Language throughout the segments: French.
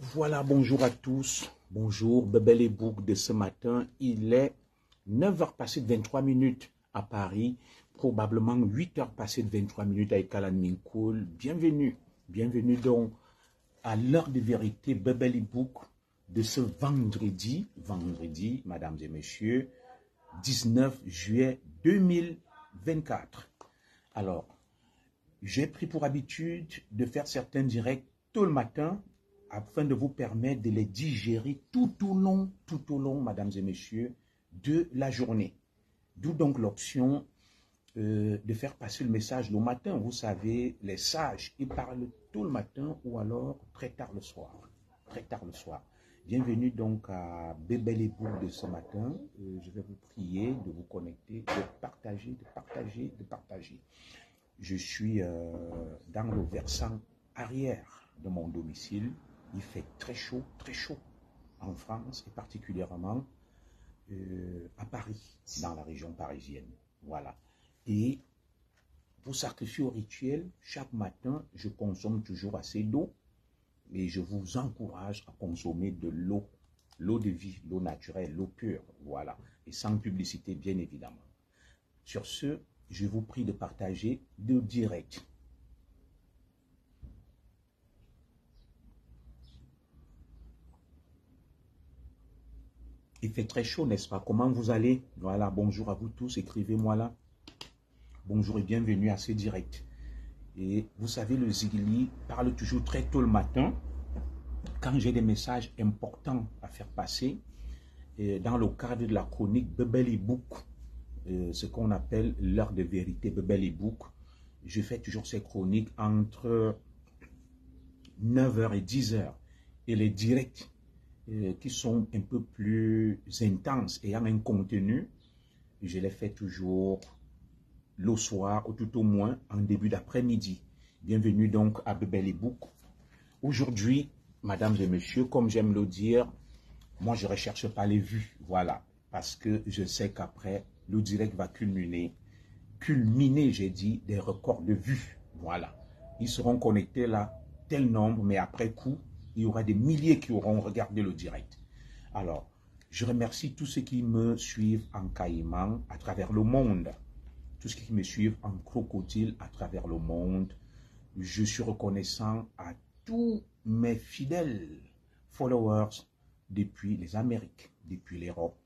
Voilà, bonjour à tous. Bonjour, Bebel et Bouk de ce matin. Il est 9h passées de 23 minutes à Paris, probablement 8h passées de 23 minutes à Ekalan Minkoul. Bienvenue, bienvenue donc à l'heure de vérité Bebel et Bouk de ce vendredi, vendredi, mesdames et messieurs, 19 juillet 2024. Alors, j'ai pris pour habitude de faire certains directs tôt le matin afin de vous permettre de les digérer tout au long, tout au long, mesdames et messieurs, de la journée. D'où donc l'option euh, de faire passer le message le matin. Vous savez, les sages, ils parlent tôt le matin ou alors très tard le soir. Très tard le soir. Bienvenue donc à Bébé de ce matin. Euh, je vais vous prier de vous connecter, de partager, de partager, de partager. Je suis euh, dans le versant arrière de mon domicile. Il fait très chaud, très chaud en France et particulièrement euh, à Paris, dans la région parisienne. Voilà. Et pour sacrifier au rituel, chaque matin, je consomme toujours assez d'eau et je vous encourage à consommer de l'eau, l'eau de vie, l'eau naturelle, l'eau pure, voilà, et sans publicité bien évidemment. Sur ce, je vous prie de partager de direct. Il fait très chaud, n'est-ce pas? Comment vous allez? Voilà, bonjour à vous tous, écrivez-moi là. Bonjour et bienvenue à ce direct. Et vous savez, le Zigli parle toujours très tôt le matin, quand j'ai des messages importants à faire passer, dans le cadre de la chronique Bebel Book, ce qu'on appelle l'heure de vérité Bebel Book, je fais toujours ces chroniques entre 9h et 10h. Et les directs qui sont un peu plus intenses et ayant un contenu, je les fais toujours le soir ou tout au moins en début d'après-midi. Bienvenue donc à Bebel Book. Aujourd'hui, mesdames et messieurs, comme j'aime le dire, moi je ne recherche pas les vues, voilà, parce que je sais qu'après, le direct va culminer, culminer, j'ai dit, des records de vues, voilà. Ils seront connectés là, tel nombre, mais après coup, il y aura des milliers qui auront regardé le direct. Alors, je remercie tous ceux qui me suivent en caïman à travers le monde, tous ceux qui me suivent en crocodile à travers le monde. Je suis reconnaissant à tous mes fidèles followers depuis les Amériques, depuis l'Europe,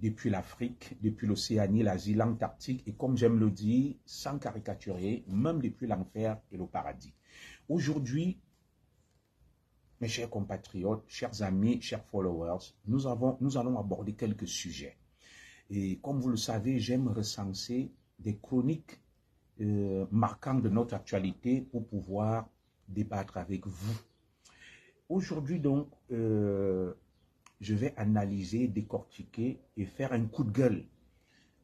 depuis l'Afrique, depuis l'Océanie, l'Asie, l'Antarctique et comme j'aime le dire, sans caricaturer, même depuis l'enfer et le paradis. Aujourd'hui, mes chers compatriotes, chers amis, chers followers, nous, avons, nous allons aborder quelques sujets. Et comme vous le savez, j'aime recenser des chroniques euh, marquantes de notre actualité pour pouvoir débattre avec vous. Aujourd'hui, donc, euh, je vais analyser, décortiquer et faire un coup de gueule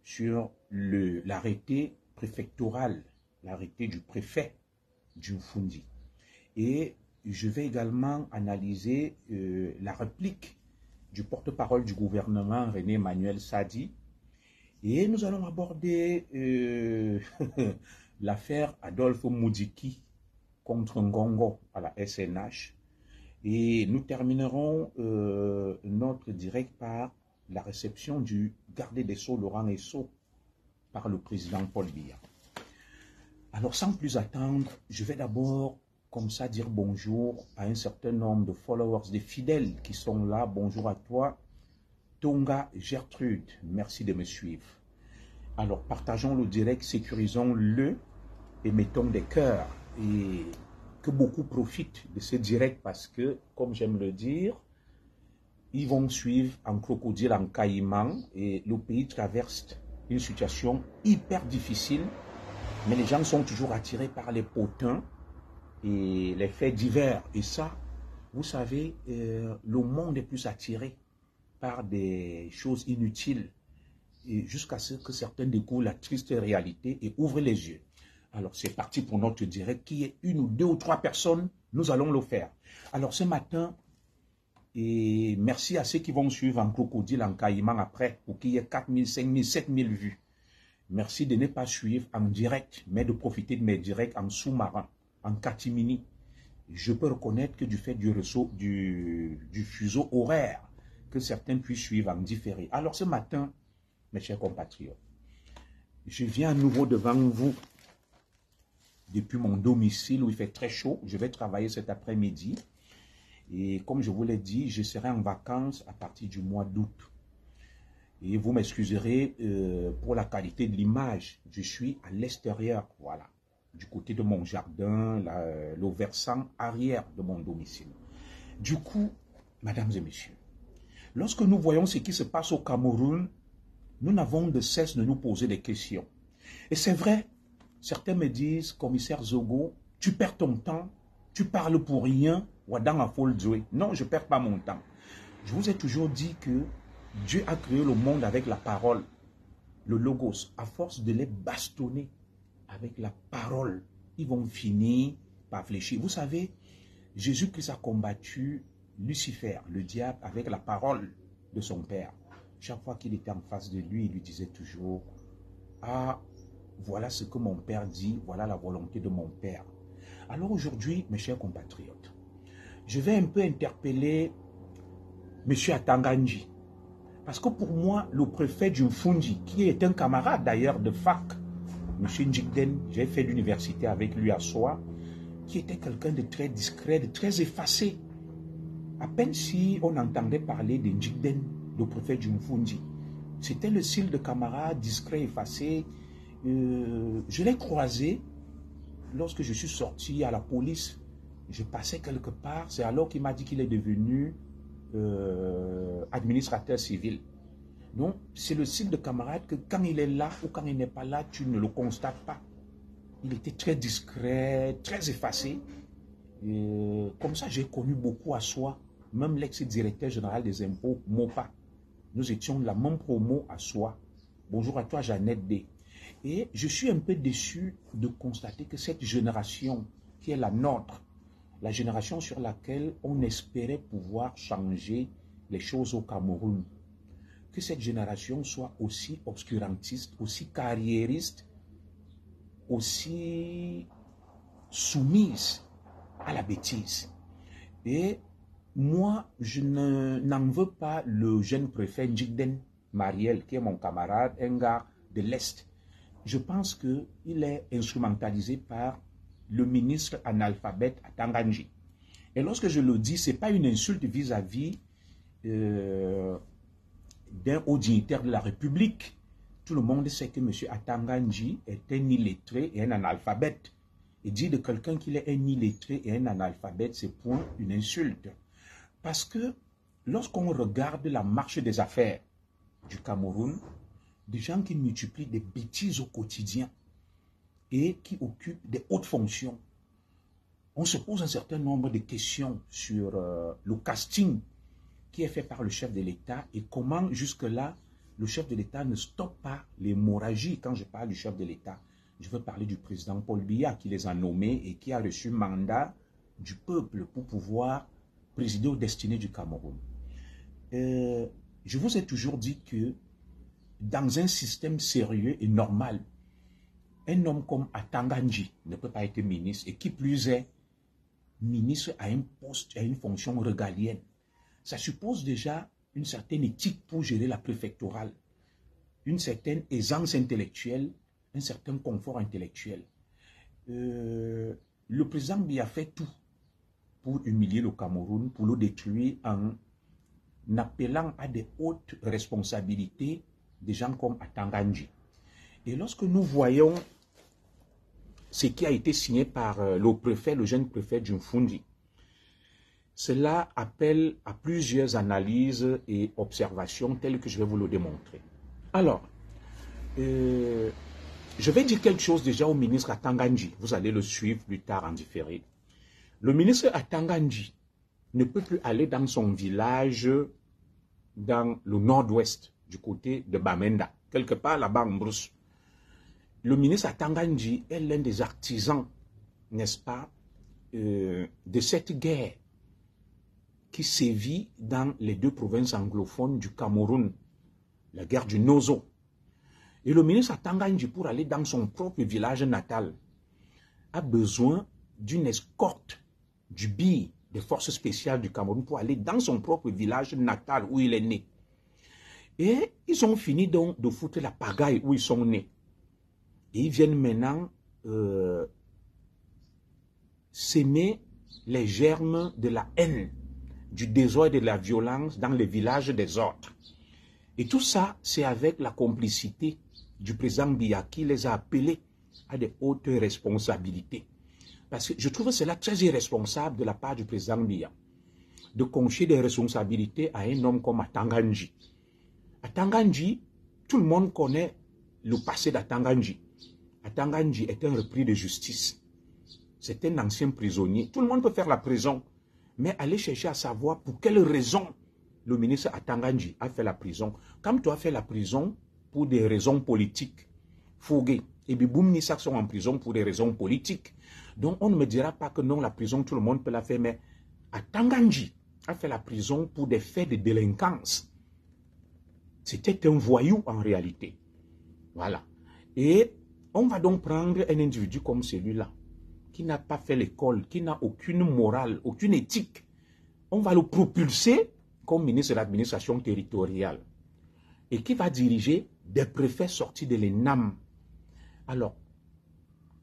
sur l'arrêté préfectoral, l'arrêté du préfet du Fundi. Et je vais également analyser euh, la réplique du porte-parole du gouvernement, René Manuel Sadi. Et nous allons aborder euh, l'affaire Adolphe Moudiki contre Ngongo à la SNH. Et nous terminerons euh, notre direct par la réception du gardé des Sceaux, Laurent Esso, par le président Paul Biya. Alors, sans plus attendre, je vais d'abord, comme ça, dire bonjour à un certain nombre de followers, des fidèles qui sont là. Bonjour à toi, Tonga Gertrude. Merci de me suivre. Alors, partageons le direct, sécurisons-le et mettons des cœurs. Et que beaucoup profitent de ce direct parce que, comme j'aime le dire, ils vont suivre en crocodile, en caïman, et le pays traverse une situation hyper difficile, mais les gens sont toujours attirés par les potins et les faits divers. Et ça, vous savez, euh, le monde est plus attiré par des choses inutiles jusqu'à ce que certains découvrent la triste réalité et ouvrent les yeux. Alors, c'est parti pour notre direct. Qui est une ou deux ou trois personnes, nous allons le faire. Alors, ce matin, et merci à ceux qui vont suivre en crocodile, en caïman après, pour qu'il y ait 4 000, 5 000, 7 000 vues. Merci de ne pas suivre en direct, mais de profiter de mes directs en sous-marin, en catimini. je peux reconnaître que du fait du, du, du fuseau horaire, que certains puissent suivre en différé. Alors ce matin, mes chers compatriotes, je viens à nouveau devant vous depuis mon domicile où il fait très chaud. Je vais travailler cet après-midi. Et comme je vous l'ai dit, je serai en vacances à partir du mois d'août. Et vous m'excuserez euh, pour la qualité de l'image. Je suis à l'extérieur, voilà, du côté de mon jardin, le versant arrière de mon domicile. Du coup, mesdames et messieurs, lorsque nous voyons ce qui se passe au Cameroun, nous n'avons de cesse de nous poser des questions. Et c'est vrai, certains me disent, commissaire Zogo, tu perds ton temps, tu parles pour rien, non, je ne perds pas mon temps. Je vous ai toujours dit que Dieu a créé le monde avec la parole, le logos. À force de les bastonner avec la parole, ils vont finir par fléchir. Vous savez, Jésus-Christ a combattu Lucifer, le diable, avec la parole de son Père. Chaque fois qu'il était en face de lui, il lui disait toujours, ah, voilà ce que mon Père dit, voilà la volonté de mon Père. Alors aujourd'hui, mes chers compatriotes, je vais un peu interpeller M. Atanganji. Parce que pour moi, le préfet du Fundi, qui est un camarade d'ailleurs de fac, M. Njikden, j'ai fait l'université avec lui à soi, qui était quelqu'un de très discret, de très effacé. À peine si on entendait parler de Njikden, le préfet du Fundi. C'était le style de camarade discret, effacé. Euh, je l'ai croisé lorsque je suis sorti à la police je passais quelque part, c'est alors qu'il m'a dit qu'il est devenu euh, administrateur civil. Donc, c'est le style de camarade que quand il est là ou quand il n'est pas là, tu ne le constates pas. Il était très discret, très effacé. comme ça, j'ai connu beaucoup à soi, même l'ex-directeur général des impôts, Mopa. Nous étions la même promo à soi. Bonjour à toi, Jeannette D. Et je suis un peu déçu de constater que cette génération, qui est la nôtre, la génération sur laquelle on espérait pouvoir changer les choses au Cameroun, que cette génération soit aussi obscurantiste, aussi carriériste, aussi soumise à la bêtise. Et moi, je n'en veux pas le jeune préfet Njigden Mariel, qui est mon camarade, un gars de l'Est. Je pense qu'il est instrumentalisé par le ministre analphabète à Tanganji. Et lorsque je le dis, ce n'est pas une insulte vis-à-vis euh, d'un haut dignitaire de la République. Tout le monde sait que M. Atanganji est un illettré et un analphabète. Et dire de quelqu'un qu'il est un illettré et un analphabète, c'est point une insulte. Parce que lorsqu'on regarde la marche des affaires du Cameroun, des gens qui multiplient des bêtises au quotidien, et qui occupent des hautes fonctions. On se pose un certain nombre de questions sur euh, le casting qui est fait par le chef de l'État et comment jusque-là le chef de l'État ne stoppe pas l'hémorragie. Quand je parle du chef de l'État, je veux parler du président Paul Biya qui les a nommés et qui a reçu mandat du peuple pour pouvoir présider aux destinées du Cameroun. Euh, je vous ai toujours dit que dans un système sérieux et normal, un homme comme Atanganji ne peut pas être ministre, et qui plus est, ministre à un poste, à une fonction régalienne. Ça suppose déjà une certaine éthique pour gérer la préfectorale, une certaine aisance intellectuelle, un certain confort intellectuel. Euh, le président a fait tout pour humilier le Cameroun, pour le détruire en appelant à des hautes responsabilités des gens comme Atanganji. Et lorsque nous voyons ce qui a été signé par euh, le préfet, le jeune préfet Djumfundi. Cela appelle à plusieurs analyses et observations telles que je vais vous le démontrer. Alors, euh, je vais dire quelque chose déjà au ministre Atanganji. Vous allez le suivre plus tard en différé. Le ministre Atanganji ne peut plus aller dans son village dans le nord-ouest, du côté de Bamenda, quelque part là-bas en Brousse le ministre Atanganji est l'un des artisans, n'est-ce pas, euh, de cette guerre qui sévit dans les deux provinces anglophones du Cameroun, la guerre du Nozo. Et le ministre Atanganji, pour aller dans son propre village natal, a besoin d'une escorte du BI, des forces spéciales du Cameroun, pour aller dans son propre village natal où il est né. Et ils ont fini donc de foutre la pagaille où ils sont nés. Et ils viennent maintenant euh, s'aimer les germes de la haine, du désordre et de la violence dans les villages des autres. Et tout ça, c'est avec la complicité du président Biya qui les a appelés à des hautes responsabilités. Parce que je trouve cela très irresponsable de la part du président Biya de confier des responsabilités à un homme comme Atanganji. Atanganji, tout le monde connaît le passé d'Atanganji. Atanganji est un repris de justice. C'est un ancien prisonnier. Tout le monde peut faire la prison. Mais aller chercher à savoir pour quelle raison le ministre Atanganji a fait la prison. Comme tu as fait la prison pour des raisons politiques, Fougué et Biboum Nissak sont en prison pour des raisons politiques. Donc on ne me dira pas que non, la prison, tout le monde peut la faire, mais Atanganji a fait la prison pour des faits de délinquance. C'était un voyou en réalité. Voilà. Et on va donc prendre un individu comme celui-là, qui n'a pas fait l'école, qui n'a aucune morale, aucune éthique. On va le propulser comme ministre de l'administration territoriale et qui va diriger des préfets sortis de l'ENAM. Alors,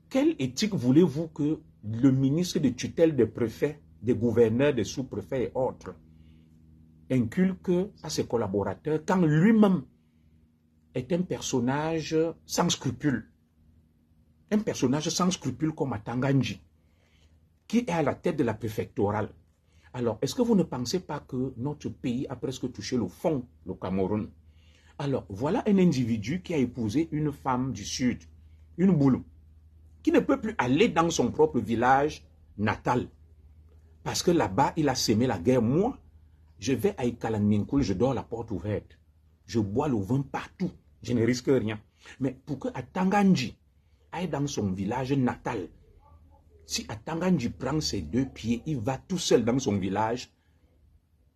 quelle éthique voulez-vous que le ministre de tutelle des préfets, des gouverneurs, des sous-préfets et autres inculque à ses collaborateurs quand lui-même est un personnage sans scrupules un personnage sans scrupules comme Atanganji, qui est à la tête de la préfectorale. Alors, est-ce que vous ne pensez pas que notre pays a presque touché le fond, le Cameroun? Alors, voilà un individu qui a épousé une femme du Sud, une boule, qui ne peut plus aller dans son propre village natal. Parce que là-bas, il a sémé la guerre. Moi, je vais à Ikalanminkoul, je dors la porte ouverte. Je bois le vin partout. Je ne risque rien. Mais pour que Atanganji dans son village natal, si Atanganji prend ses deux pieds, il va tout seul dans son village.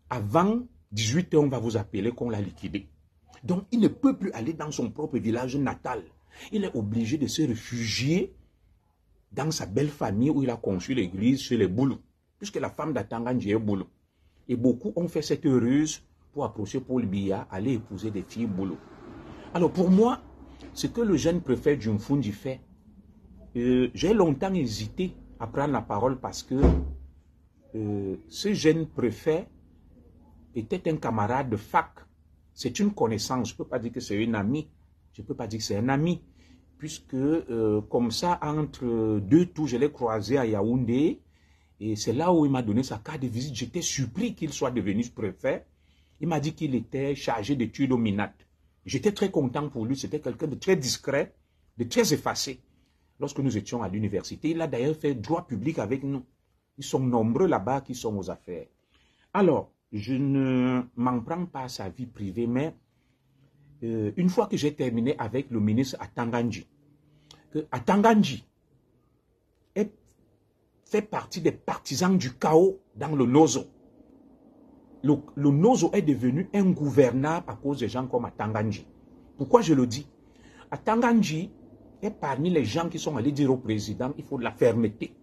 Avant 18 heures, on va vous appeler qu'on l'a liquidé. Donc, il ne peut plus aller dans son propre village natal. Il est obligé de se réfugier dans sa belle famille où il a conçu l'église chez les Boulous, puisque la femme d'Atanganji est Boulou. Et beaucoup ont fait cette ruse pour approcher Paul Biya, aller épouser des filles Boulou. Alors pour moi, ce que le jeune préfet Jumfundi fait, euh, j'ai longtemps hésité à prendre la parole parce que euh, ce jeune préfet était un camarade de fac. C'est une connaissance. Je ne peux pas dire que c'est une amie. Je ne peux pas dire que c'est un ami. Puisque, euh, comme ça, entre deux tours, je l'ai croisé à Yaoundé. Et c'est là où il m'a donné sa carte de visite. J'étais surpris qu'il soit devenu préfet. Il m'a dit qu'il était chargé d'études au. J'étais très content pour lui. C'était quelqu'un de très discret, de très effacé lorsque nous étions à l'université. Il a d'ailleurs fait droit public avec nous. Ils sont nombreux là-bas qui sont aux affaires. Alors, je ne m'en prends pas à sa vie privée, mais euh, une fois que j'ai terminé avec le ministre Atanganji, Atanganji est, fait partie des partisans du chaos dans le Nozo. Le, le Nozo est devenu ingouvernable à cause des gens comme Atanganji. Pourquoi je le dis? Atanganji et parmi les gens qui sont allés dire au président, il faut de la fermeté.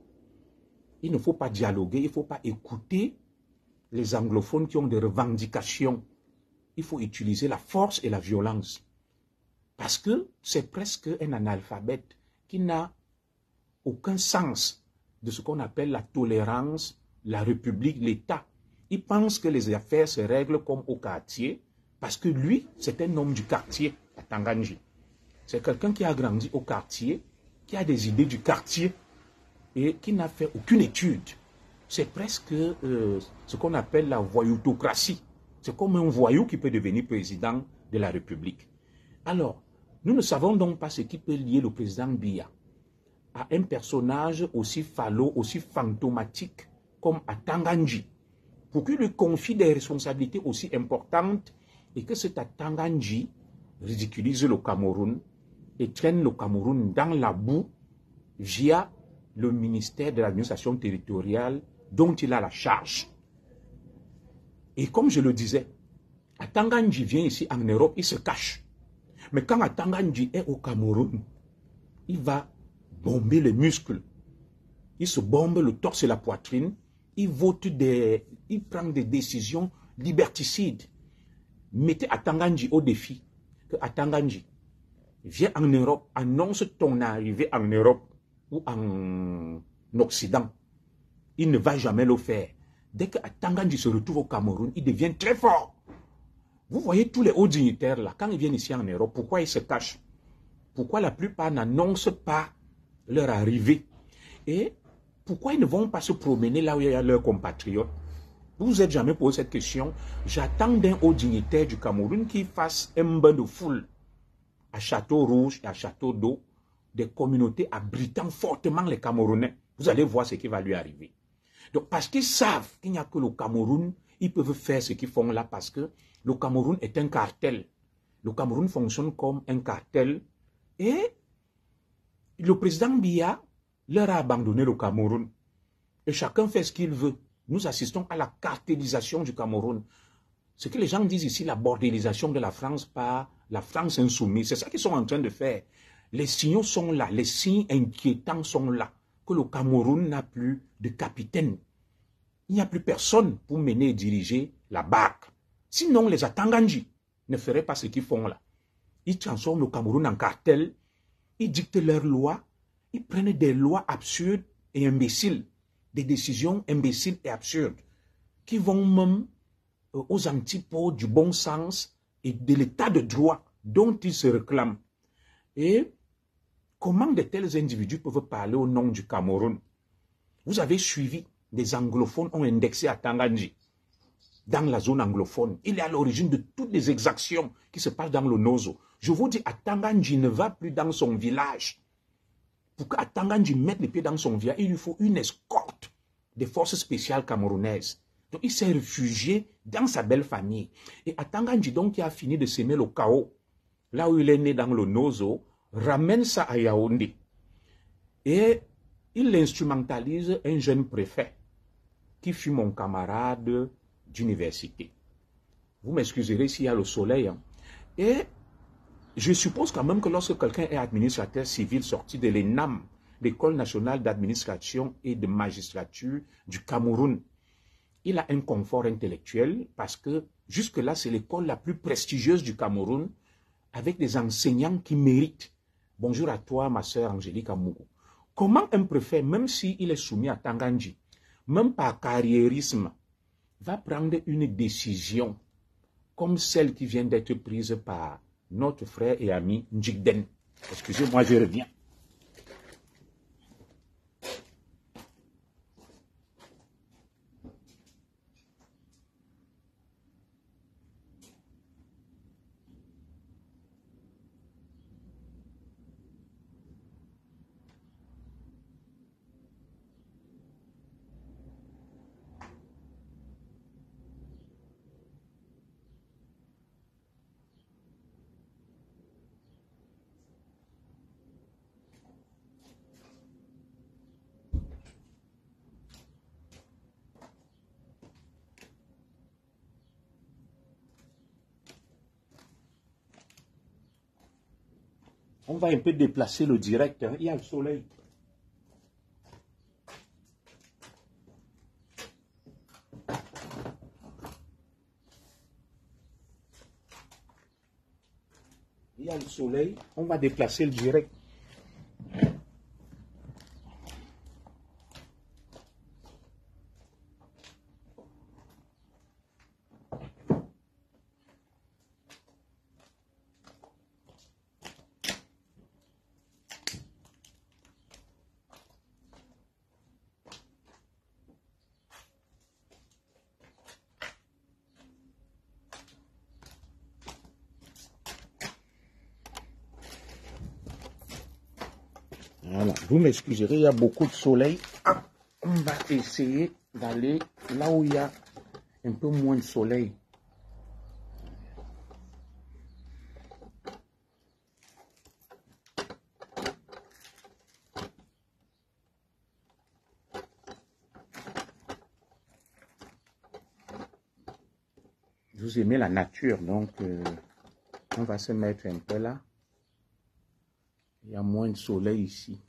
Il ne faut pas dialoguer, il ne faut pas écouter les anglophones qui ont des revendications. Il faut utiliser la force et la violence. Parce que c'est presque un analphabète qui n'a aucun sens de ce qu'on appelle la tolérance, la République, l'État. Il pense que les affaires se règlent comme au quartier, parce que lui, c'est un homme du quartier, à Tanganji. C'est quelqu'un qui a grandi au quartier, qui a des idées du quartier et qui n'a fait aucune étude. C'est presque euh, ce qu'on appelle la voyoutocratie. C'est comme un voyou qui peut devenir président de la République. Alors, nous ne savons donc pas ce qui peut lier le président Biya à un personnage aussi falot, aussi fantomatique comme Atanganji, pour qu'il lui confie des responsabilités aussi importantes et que cet Atanganji ridiculise le Cameroun et traîne le Cameroun dans la boue via le ministère de l'administration territoriale dont il a la charge. Et comme je le disais, Atanganji vient ici en Europe, il se cache. Mais quand Atanganji est au Cameroun, il va bomber les muscles. Il se bombe le torse et la poitrine il vote des, il prend des décisions liberticides. Mettez Atanganji au défi que viens en Europe, annonce ton arrivée en Europe ou en Occident. Il ne va jamais le faire. Dès que Atanganji se retrouve au Cameroun, il devient très fort. Vous voyez tous les hauts dignitaires là, quand ils viennent ici en Europe, pourquoi ils se cachent? Pourquoi la plupart n'annoncent pas leur arrivée? Et pourquoi ils ne vont pas se promener là où il y a leurs compatriotes? Vous vous êtes jamais posé cette question J'attends d'un haut dignitaire du Cameroun qui fasse un bain de foule à Château Rouge et à Château d'Eau, des communautés abritant fortement les Camerounais. Vous allez voir ce qui va lui arriver. Donc, parce qu'ils savent qu'il n'y a que le Cameroun, ils peuvent faire ce qu'ils font là parce que le Cameroun est un cartel. Le Cameroun fonctionne comme un cartel. Et le président Biya leur a abandonné le Cameroun. Et chacun fait ce qu'il veut. Nous assistons à la cartélisation du Cameroun. Ce que les gens disent ici, la bordélisation de la France par la France insoumise, c'est ça qu'ils sont en train de faire. Les signaux sont là, les signes inquiétants sont là, que le Cameroun n'a plus de capitaine. Il n'y a plus personne pour mener et diriger la barque. Sinon, les Atanganji ne feraient pas ce qu'ils font là. Ils transforment le Cameroun en cartel, ils dictent leurs lois, ils prennent des lois absurdes et imbéciles, des décisions imbéciles et absurdes, qui vont même aux antipodes du bon sens et de l'état de droit dont ils se réclament. Et comment de tels individus peuvent parler au nom du Cameroun? Vous avez suivi, des anglophones ont indexé à Tanganji dans la zone anglophone. Il est à l'origine de toutes les exactions qui se passent dans le Nozo. Je vous dis, Atanganji ne va plus dans son village. Pour qu'Atanganji mette les pieds dans son village, il lui faut une escorte des forces spéciales camerounaises. Donc il s'est réfugié dans sa belle famille. Et Atanganji, donc, qui a fini de s'aimer le chaos, là où il est né dans le Nozo, ramène ça à Yaoundé. Et il instrumentalise un jeune préfet qui fut mon camarade d'université. Vous m'excuserez s'il y a le soleil. Hein. Et je suppose quand même que lorsque quelqu'un est administrateur civil sorti de l'ENAM, l'École nationale d'administration et de magistrature du Cameroun, il a un confort intellectuel parce que jusque-là, c'est l'école la plus prestigieuse du Cameroun avec des enseignants qui méritent. Bonjour à toi, ma sœur Angélique Amougou. Comment un préfet, même s'il est soumis à Tanganji, même par carriérisme, va prendre une décision comme celle qui vient d'être prise par notre frère et ami Njigden. Excusez-moi, je reviens. On va un peu déplacer le direct. Il y a le soleil. Il y a le soleil. On va déplacer le direct. Vous m'excuserez, il y a beaucoup de soleil. Ah, on va essayer d'aller là où il y a un peu moins de soleil. Vous aimez la nature, donc euh, on va se mettre un peu là. Il y a moins de soleil ici.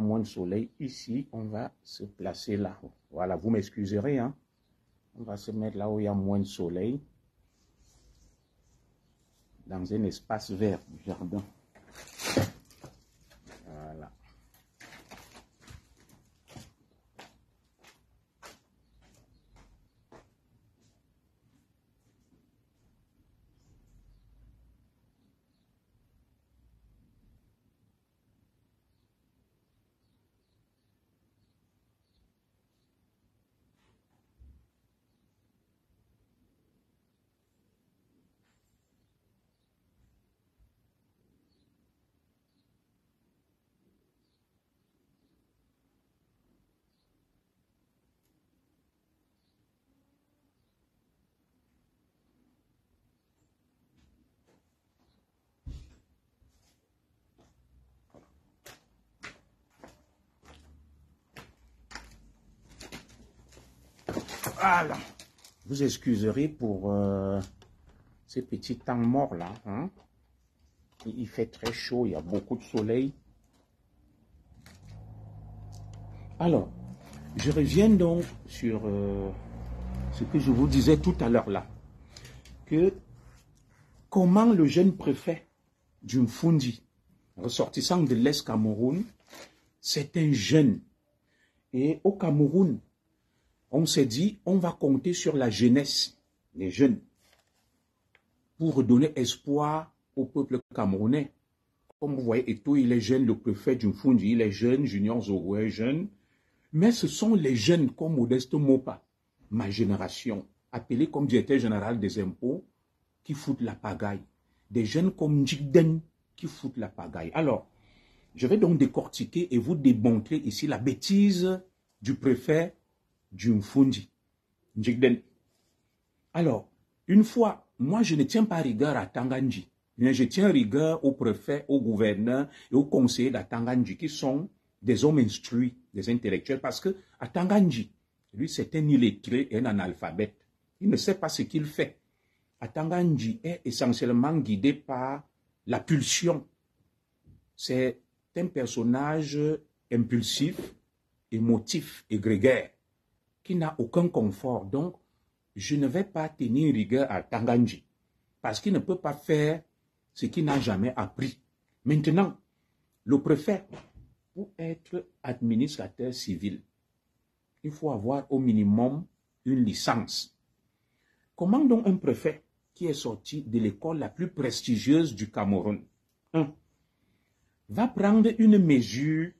Moins de soleil. Ici, on va se placer là. Voilà, vous m'excuserez. Hein? On va se mettre là où il y a moins de soleil. Dans un espace vert du jardin. Voilà. Voilà. Vous excuserez pour euh, ces petits temps morts là. Hein? Il fait très chaud, il y a beaucoup de soleil. Alors, je reviens donc sur euh, ce que je vous disais tout à l'heure là. Que comment le jeune préfet d'une Fundi, ressortissant de l'Est Cameroun, c'est un jeune. Et au Cameroun, on s'est dit, on va compter sur la jeunesse, les jeunes, pour donner espoir au peuple camerounais. Comme vous voyez, Eto, il est jeune, le préfet du Fundi, il est jeune, Junior Zogo est jeune. Mais ce sont les jeunes comme Modeste Mopa, ma génération, appelés comme directeur général des impôts, qui foutent la pagaille. Des jeunes comme Njigden qui foutent la pagaille. Alors, je vais donc décortiquer et vous démontrer ici la bêtise du préfet Fundi. Njigden. Alors, une fois, moi je ne tiens pas rigueur à Tanganji, mais je tiens rigueur au préfet, au gouverneur et au conseiller d'Atanganji qui sont des hommes instruits, des intellectuels, parce que à Tanganji, lui c'est un illettré et un analphabète. Il ne sait pas ce qu'il fait. Atanganji est essentiellement guidé par la pulsion. C'est un personnage impulsif, émotif et grégaire qui n'a aucun confort. Donc, je ne vais pas tenir rigueur à Tanganji parce qu'il ne peut pas faire ce qu'il n'a jamais appris. Maintenant, le préfet, pour être administrateur civil, il faut avoir au minimum une licence. Comment donc un préfet qui est sorti de l'école la plus prestigieuse du Cameroun va prendre une mesure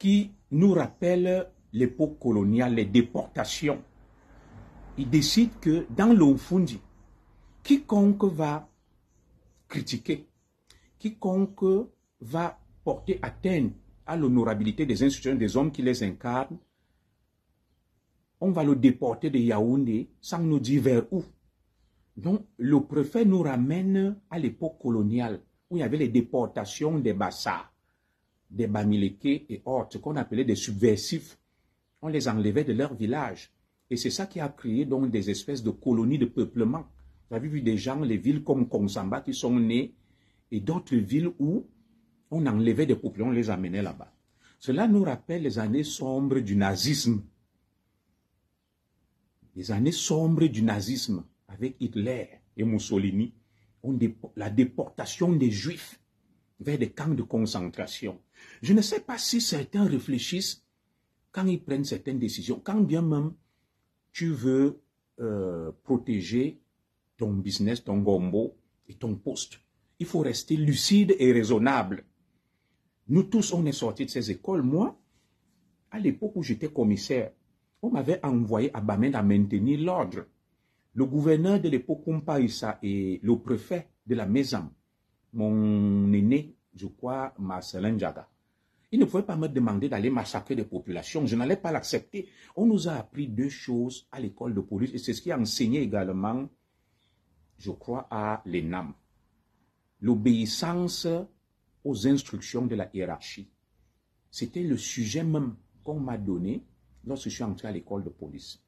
qui nous rappelle l'époque coloniale, les déportations. Il décide que dans l'Onfundi, quiconque va critiquer, quiconque va porter atteinte à l'honorabilité des institutions des hommes qui les incarnent, on va le déporter de Yaoundé sans nous dire vers où. Donc, le préfet nous ramène à l'époque coloniale, où il y avait les déportations des Bassas des Bamileke et autres, qu'on appelait des subversifs, on les enlevait de leur village. Et c'est ça qui a créé donc des espèces de colonies de peuplement. Vous avez vu des gens, les villes comme Konsamba qui sont nées, et d'autres villes où on enlevait des peuples, on les amenait là-bas. Cela nous rappelle les années sombres du nazisme. Les années sombres du nazisme avec Hitler et Mussolini, la déportation des juifs vers des camps de concentration. Je ne sais pas si certains réfléchissent quand ils prennent certaines décisions, quand bien même tu veux euh, protéger ton business, ton gombo et ton poste. Il faut rester lucide et raisonnable. Nous tous, on est sortis de ces écoles. Moi, à l'époque où j'étais commissaire, on m'avait envoyé à Bamen à maintenir l'ordre. Le gouverneur de l'époque, Kumpaïsa, et le préfet de la maison, mon aîné, je crois, Marcelin Jaga, il ne pouvait pas me demander d'aller massacrer des populations. Je n'allais pas l'accepter. On nous a appris deux choses à l'école de police et c'est ce qui a enseigné également, je crois, à l'ENAM. L'obéissance aux instructions de la hiérarchie. C'était le sujet même qu'on m'a donné lorsque je suis entré à l'école de police.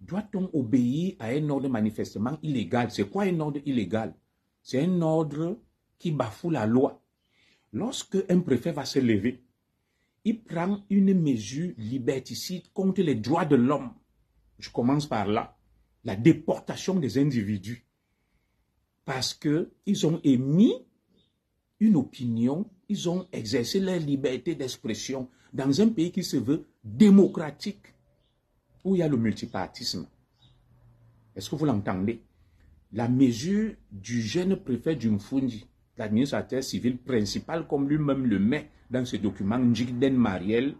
Doit-on obéir à un ordre manifestement illégal? C'est quoi un ordre illégal? C'est un ordre qui bafoue la loi. lorsque un préfet va se lever, il prend une mesure liberticide contre les droits de l'homme. Je commence par là. La déportation des individus. Parce qu'ils ont émis une opinion, ils ont exercé leur liberté d'expression dans un pays qui se veut démocratique, où il y a le multipartisme. Est-ce que vous l'entendez? La mesure du jeune préfet Djumfundi, l'administrateur civil principal, comme lui-même le met dans ce document, Njigden Mariel,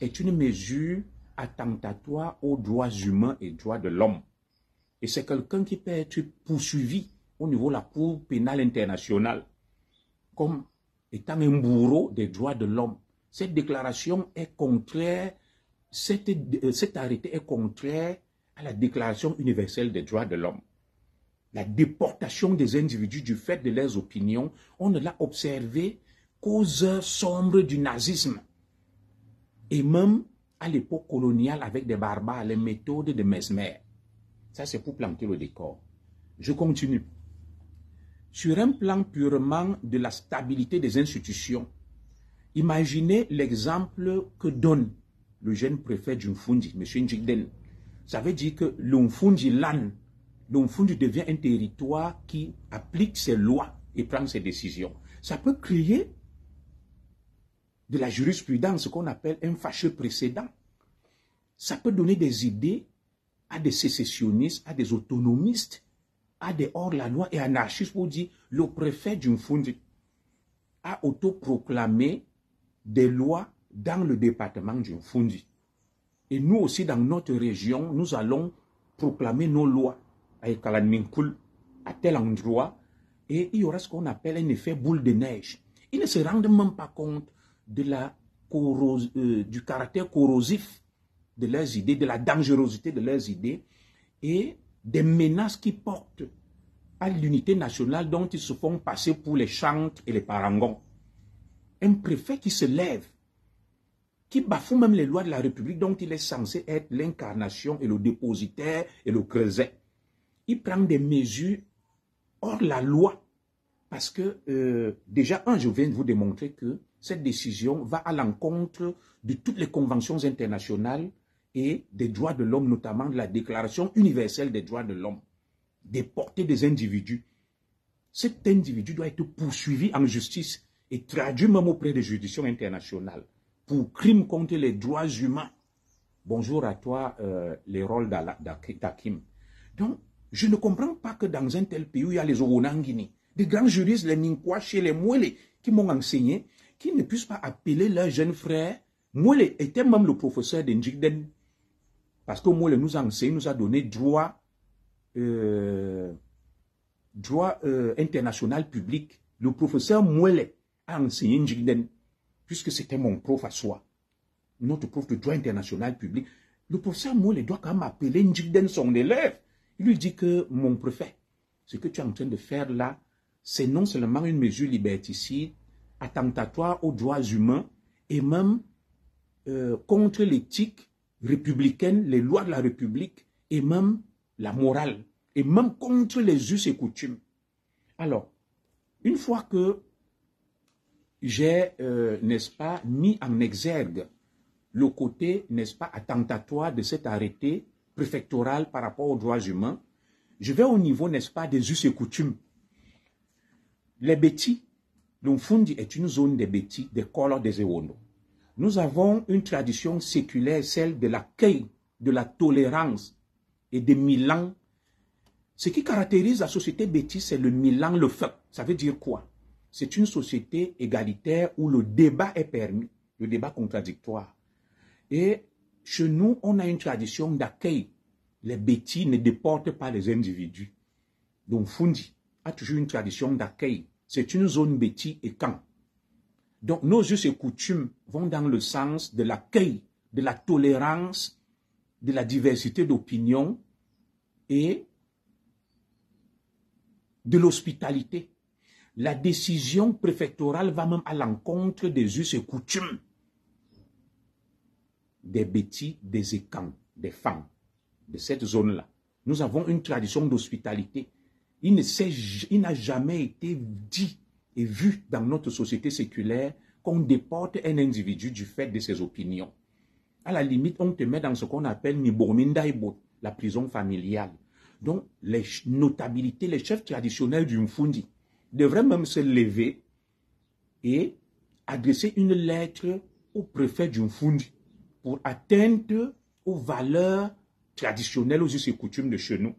est une mesure attentatoire aux droits humains et droits de l'homme. Et c'est quelqu'un qui peut être poursuivi au niveau de la Cour pénale internationale comme étant un bourreau des droits de l'homme. Cette déclaration est contraire, euh, cet arrêté est contraire à la Déclaration universelle des droits de l'homme. La déportation des individus du fait de leurs opinions, on ne l'a observé qu'aux heures sombres du nazisme. Et même à l'époque coloniale avec des barbares, les méthodes de Mesmer. Ça, c'est pour planter le décor. Je continue. Sur un plan purement de la stabilité des institutions, imaginez l'exemple que donne le jeune préfet d'Umfundi, M. Njigden. Ça veut dire que l'Umfundi Lan, l'Umfundi devient un territoire qui applique ses lois et prend ses décisions. Ça peut créer de la jurisprudence qu'on appelle un fâcheux précédent. Ça peut donner des idées à des sécessionnistes, à des autonomistes, à des hors-la-loi et anarchistes pour dire le préfet d'Umfundi a autoproclamé des lois dans le département d'Umfundi. Et nous aussi, dans notre région, nous allons proclamer nos lois à tel endroit, et il y aura ce qu'on appelle un effet boule de neige. Ils ne se rendent même pas compte de la euh, du caractère corrosif de leurs idées, de la dangerosité de leurs idées et des menaces qui portent à l'unité nationale dont ils se font passer pour les chantes et les parangons. Un préfet qui se lève, qui bafoue même les lois de la République dont il est censé être l'incarnation et le dépositaire et le creuset. Il prend des mesures hors la loi parce que euh, déjà, un, je viens de vous démontrer que cette décision va à l'encontre de toutes les conventions internationales et des droits de l'homme, notamment de la Déclaration universelle des droits de l'homme, déporter des individus. Cet individu doit être poursuivi en justice et traduit même auprès des juridictions internationales pour crimes contre les droits humains. Bonjour à toi, euh, les rôles d'Akim. Donc, je ne comprends pas que dans un tel pays où il y a les Orunangini, des grands juristes, les Ninkwa, chez les Mouélé, qui m'ont enseigné, qui ne puissent pas appeler leur jeune frère. Mouélé était même le professeur d'Injigden parce que moi, nous a enseigné, nous a donné droit, euh, droit euh, international public. Le professeur Mouele a enseigné Njigden, puisque c'était mon prof à soi, notre prof de droit international public. Le professeur Mouele doit quand même appeler Njigden son élève. Il lui dit que mon préfet, ce que tu es en train de faire là, c'est non seulement une mesure liberticide, attentatoire aux droits humains et même euh, contre l'éthique républicaine, les lois de la République et même la morale, et même contre les us et coutumes. Alors, une fois que j'ai, euh, n'est-ce pas, mis en exergue le côté, n'est-ce pas, attentatoire de cet arrêté par rapport aux droits humains, je vais au niveau, n'est-ce pas, des us et coutumes. Les bêtis, l'Umfundi est une zone des bêtis, des colors des Ewondo nous avons une tradition séculaire, celle de l'accueil, de la tolérance et des Milan. Ce qui caractérise la société bêtise, c'est le Milan, le feu. Ça veut dire quoi? C'est une société égalitaire où le débat est permis, le débat contradictoire. Et chez nous, on a une tradition d'accueil. Les bêtis ne déportent pas les individus. Donc Fundi a toujours une tradition d'accueil. C'est une zone bêtis et camp. Donc nos us et coutumes vont dans le sens de l'accueil, de la tolérance, de la diversité d'opinions et de l'hospitalité. La décision préfectorale va même à l'encontre des us et coutumes des bêtis, des écans, des femmes de cette zone-là. Nous avons une tradition d'hospitalité. Il n'a jamais été dit et vu dans notre société séculaire qu'on déporte un individu du fait de ses opinions. À la limite, on te met dans ce qu'on appelle Nibomindaibot, la prison familiale. Donc, les notabilités, les chefs traditionnels du Mfundi devraient même se lever et adresser une lettre au préfet du Mfundi pour atteindre aux valeurs traditionnelles, aux us et coutumes de chez nous.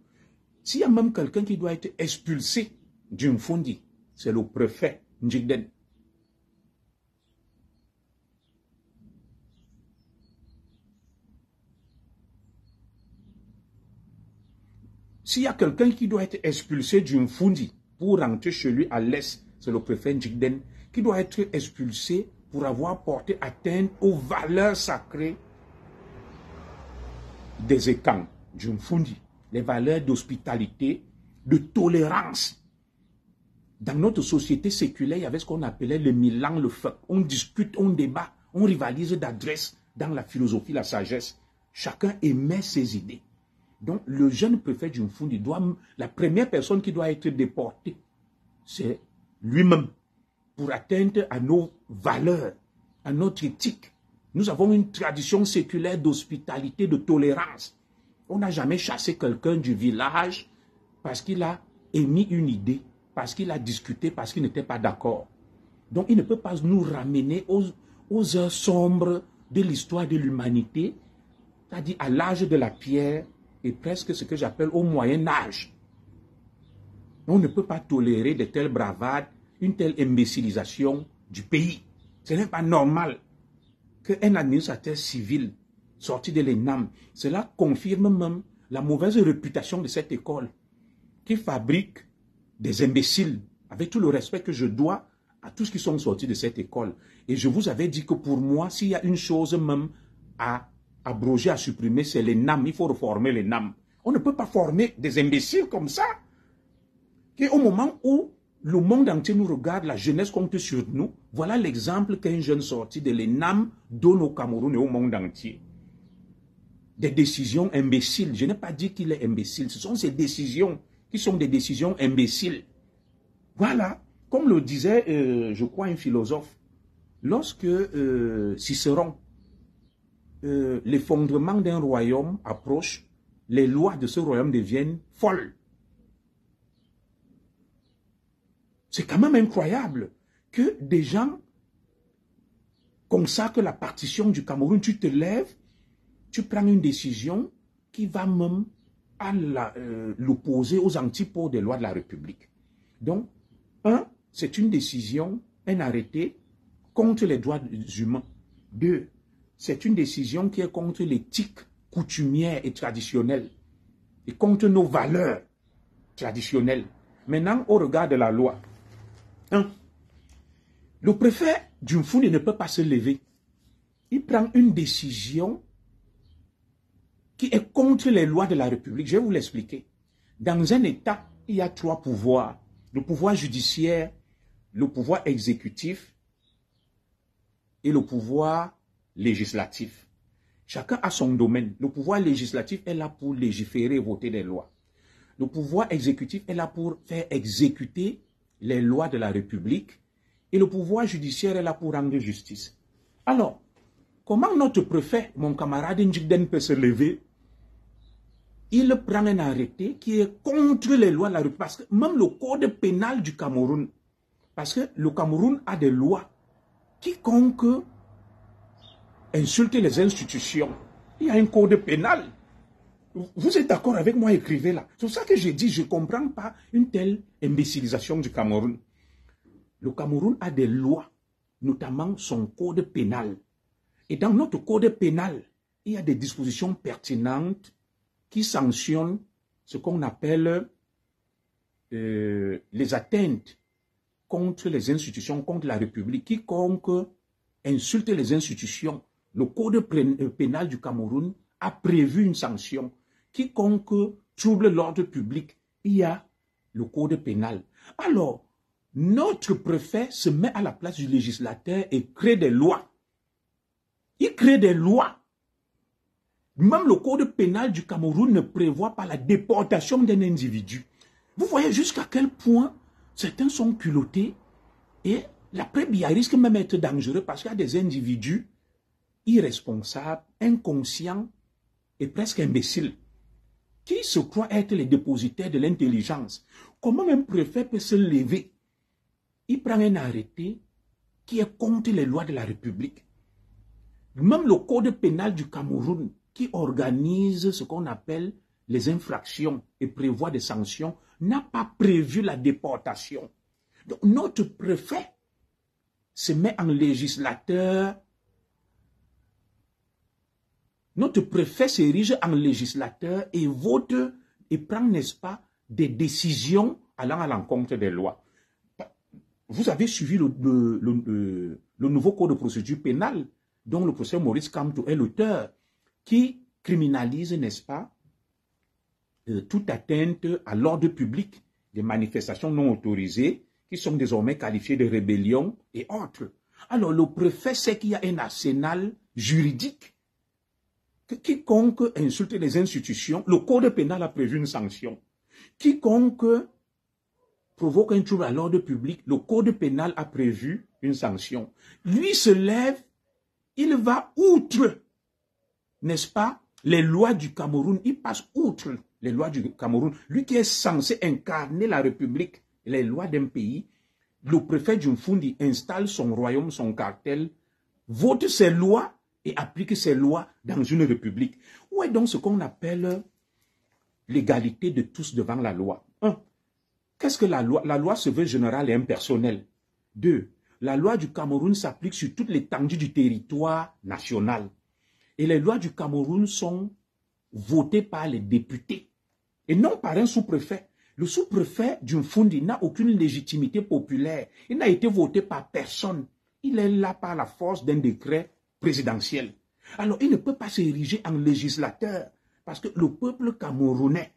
S'il y a même quelqu'un qui doit être expulsé du Mfundi, c'est le préfet Njigden. S'il y a quelqu'un qui doit être expulsé du Mfundi pour rentrer chez lui à l'est, c'est le préfet Njigden, qui doit être expulsé pour avoir porté atteinte aux valeurs sacrées des écans du Mfundi, les valeurs d'hospitalité, de tolérance. Dans notre société séculaire, il y avait ce qu'on appelait le Milan, le feu. On discute, on débat, on rivalise d'adresse dans la philosophie, la sagesse. Chacun émet ses idées. Donc, le jeune préfet du Mfundi doit, la première personne qui doit être déportée, c'est lui-même pour atteindre à nos valeurs, à notre éthique. Nous avons une tradition séculaire d'hospitalité, de tolérance. On n'a jamais chassé quelqu'un du village parce qu'il a émis une idée, parce qu'il a discuté, parce qu'il n'était pas d'accord. Donc il ne peut pas nous ramener aux, aux heures sombres de l'histoire de l'humanité, c'est-à-dire à, l'âge de la pierre et presque ce que j'appelle au Moyen Âge. On ne peut pas tolérer de telles bravades une telle imbécilisation du pays. Ce n'est pas normal qu'un administrateur civil sorti de l'ENAM, cela confirme même la mauvaise réputation de cette école qui fabrique des imbéciles, avec tout le respect que je dois à tous qui sont sortis de cette école. Et je vous avais dit que pour moi, s'il y a une chose même à abroger, à supprimer, c'est l'ENAM. Il faut reformer l'ENAM. On ne peut pas former des imbéciles comme ça. Et au moment où le monde entier nous regarde, la jeunesse compte sur nous. Voilà l'exemple qu'un jeune sorti de l'ENAM donne au Cameroun et au monde entier. Des décisions imbéciles. Je n'ai pas dit qu'il est imbécile. Ce sont ces décisions qui sont des décisions imbéciles. Voilà. Comme le disait, euh, je crois, un philosophe, lorsque euh, Cicéron, euh, l'effondrement d'un royaume approche, les lois de ce royaume deviennent folles. C'est quand même incroyable que des gens consacrent la partition du Cameroun. Tu te lèves, tu prends une décision qui va même euh, l'opposer aux antipodes des lois de la République. Donc, un, c'est une décision, un arrêté contre les droits humains. Deux, c'est une décision qui est contre l'éthique coutumière et traditionnelle et contre nos valeurs traditionnelles. Maintenant, au regard de la loi, le préfet foule ne peut pas se lever. Il prend une décision qui est contre les lois de la République. Je vais vous l'expliquer. Dans un État, il y a trois pouvoirs. Le pouvoir judiciaire, le pouvoir exécutif et le pouvoir législatif. Chacun a son domaine. Le pouvoir législatif est là pour légiférer et voter des lois. Le pouvoir exécutif est là pour faire exécuter les lois de la République et le pouvoir judiciaire est là pour rendre justice. Alors, comment notre préfet, mon camarade Njigden, peut se lever? Il prend un arrêté qui est contre les lois de la République. Parce que même le code pénal du Cameroun, parce que le Cameroun a des lois. Quiconque insulte les institutions, il y a un code pénal. Vous êtes d'accord avec moi, écrivez là. C'est pour ça que j'ai dit, je ne comprends pas une telle imbécilisation du Cameroun. Le Cameroun a des lois, notamment son code pénal. Et dans notre code pénal, il y a des dispositions pertinentes qui sanctionnent ce qu'on appelle euh, les atteintes contre les institutions, contre la République. Quiconque insulte les institutions, le code pénal du Cameroun a prévu une sanction quiconque trouble l'ordre public, il y a le code pénal. Alors, notre préfet se met à la place du législateur et crée des lois. Il crée des lois. Même le code pénal du Cameroun ne prévoit pas la déportation d'un individu. Vous voyez jusqu'à quel point certains sont culottés Et la prébia risque même d'être dangereux parce qu'il y a des individus irresponsables, inconscients et presque imbéciles qui se croient être les dépositaires de l'intelligence? Comment un préfet peut se lever? Il prend un arrêté qui est contre les lois de la République. Même le code pénal du Cameroun, qui organise ce qu'on appelle les infractions et prévoit des sanctions, n'a pas prévu la déportation. Donc notre préfet se met en législateur. Notre préfet s'érige en législateur et vote et prend, n'est-ce pas, des décisions allant à l'encontre des lois. Vous avez suivi le, nouveau code de procédure pénale dont le professeur Maurice Camto est l'auteur, qui criminalise, n'est-ce pas, euh, toute atteinte à l'ordre public, des manifestations non autorisées, qui sont désormais qualifiées de rébellion et autres. Alors le préfet sait qu'il y a un arsenal juridique. Que quiconque insulte les institutions, le code pénal a prévu une sanction. Quiconque provoque un trouble à l'ordre public, le code pénal a prévu une sanction. Lui se lève, il va outre, n'est-ce pas, les lois du Cameroun, il passe outre les lois du Cameroun. Lui qui est censé incarner la République, les lois d'un pays, le préfet Djumfundi installe son royaume, son cartel, vote ses lois et applique ses lois dans une république. Où est donc ce qu'on appelle l'égalité de tous devant la loi? Un, qu'est-ce que la loi? La loi se veut générale et impersonnelle. Deux, la loi du Cameroun s'applique sur toute l'étendue du territoire national. Et les lois du Cameroun sont votées par les députés et non par un sous-préfet. Le sous-préfet Fundi n'a aucune légitimité populaire. Il n'a été voté par personne. Il est là par la force d'un décret présidentiel. Alors il ne peut pas s'ériger en législateur parce que le peuple camerounais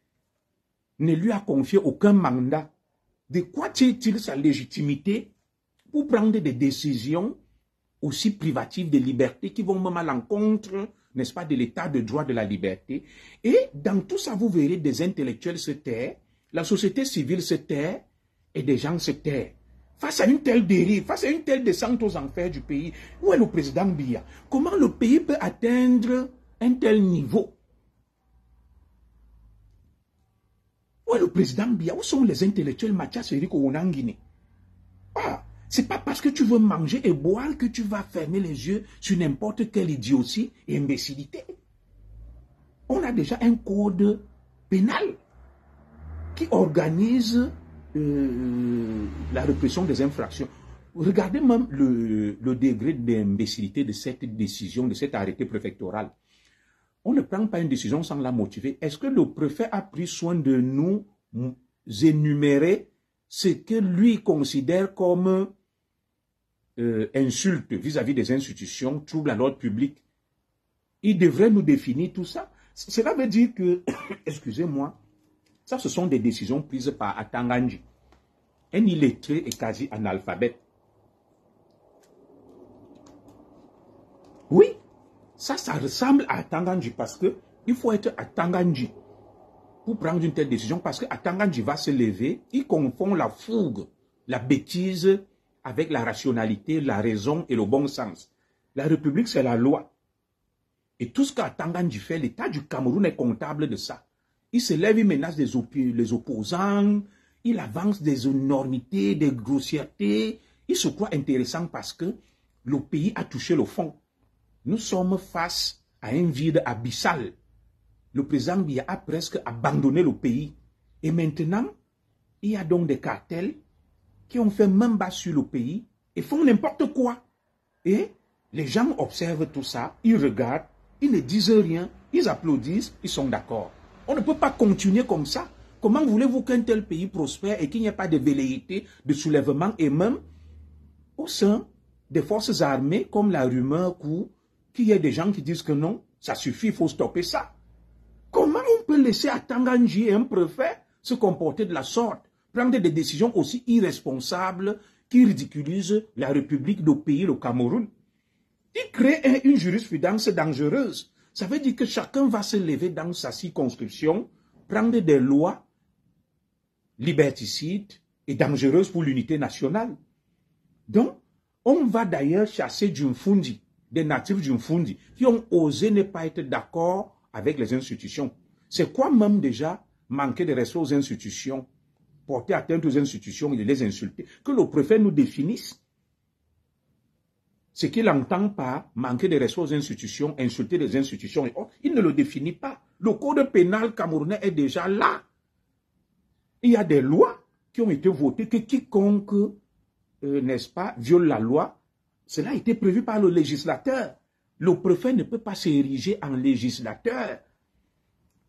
ne lui a confié aucun mandat. De quoi tient-il sa légitimité pour prendre des décisions aussi privatives de liberté qui vont même à l'encontre, n'est-ce pas, de l'état de droit de la liberté? Et dans tout ça, vous verrez des intellectuels se taire, la société civile se tait et des gens se taisent. Face à une telle dérive, face à une telle descente aux enfers du pays, où est le président Biya? Comment le pays peut atteindre un tel niveau? Où est le président Biya? Où sont les intellectuels Mathias Eric Guinée Ah, c'est pas parce que tu veux manger et boire que tu vas fermer les yeux sur n'importe quelle idiotie et imbécilité. On a déjà un code pénal qui organise euh, la répression des infractions. Regardez même le, degré d'imbécilité de cette décision, de cet arrêté préfectoral. On ne prend pas une décision sans la motiver. Est-ce que le préfet a pris soin de nous énumérer ce que lui considère comme euh, insulte vis-à-vis -vis des institutions, trouble à l'ordre public? Il devrait nous définir tout ça. Cela veut dire que, excusez-moi, ça, ce sont des décisions prises par Atanganji. Un illettré et quasi analphabète. Oui, ça, ça ressemble à Atanganji parce que il faut être Atanganji pour prendre une telle décision parce que Atanganji va se lever, il confond la fougue, la bêtise avec la rationalité, la raison et le bon sens. La République, c'est la loi. Et tout ce qu'Atanganji fait, l'État du Cameroun est comptable de ça. Il se lève, il menace les opposants, il avance des énormités, des grossièretés. Il se croit intéressant parce que le pays a touché le fond. Nous sommes face à un vide abyssal. Le président Biya a presque abandonné le pays. Et maintenant, il y a donc des cartels qui ont fait même bas sur le pays et font n'importe quoi. Et les gens observent tout ça, ils regardent, ils ne disent rien, ils applaudissent, ils sont d'accord. On ne peut pas continuer comme ça. Comment voulez-vous qu'un tel pays prospère et qu'il n'y ait pas de velléité, de soulèvement et même au sein des forces armées, comme la rumeur court, qu'il y ait des gens qui disent que non, ça suffit, il faut stopper ça. Comment on peut laisser à Tanganji un préfet se comporter de la sorte, prendre des décisions aussi irresponsables qui ridiculisent la République de pays, le Cameroun? Il crée une jurisprudence dangereuse ça veut dire que chacun va se lever dans sa circonscription, prendre des lois liberticides et dangereuses pour l'unité nationale. Donc, on va d'ailleurs chasser du Fundi, des natifs du Fundi, qui ont osé ne pas être d'accord avec les institutions. C'est quoi même déjà manquer de respect aux institutions, porter atteinte aux institutions et les insulter? Que le préfet nous définisse ce qu'il entend par manquer de respect aux institutions, insulter les institutions. il ne le définit pas. Le code pénal camerounais est déjà là. Il y a des lois qui ont été votées que quiconque, euh, n'est-ce pas, viole la loi, cela a été prévu par le législateur. Le préfet ne peut pas s'ériger en législateur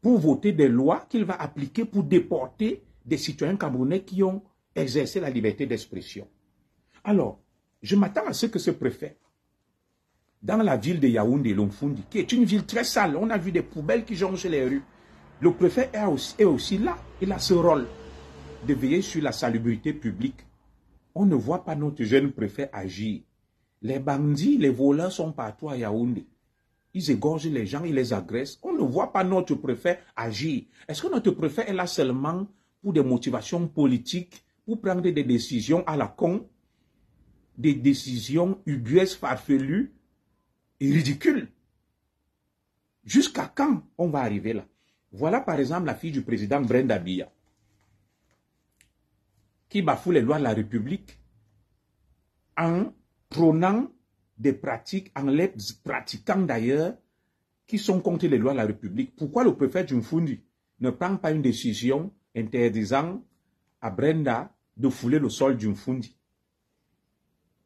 pour voter des lois qu'il va appliquer pour déporter des citoyens camerounais qui ont exercé la liberté d'expression. Alors, je m'attends à ce que ce préfet, dans la ville de Yaoundé, Lomfundi, qui est une ville très sale, on a vu des poubelles qui jonchent les rues, le préfet est aussi, est aussi là, il a ce rôle de veiller sur la salubrité publique. On ne voit pas notre jeune préfet agir. Les bandits, les voleurs sont partout à Yaoundé. Ils égorgent les gens, ils les agressent. On ne voit pas notre préfet agir. Est-ce que notre préfet est là seulement pour des motivations politiques, pour prendre des décisions à la con? Des décisions ubuesques, farfelues et ridicules. Jusqu'à quand on va arriver là? Voilà par exemple la fille du président Brenda Bia, qui bafoue les lois de la République en prônant des pratiques, en les pratiquant d'ailleurs, qui sont contre les lois de la République. Pourquoi le préfet Djumfundi ne prend pas une décision interdisant à Brenda de fouler le sol Djumfundi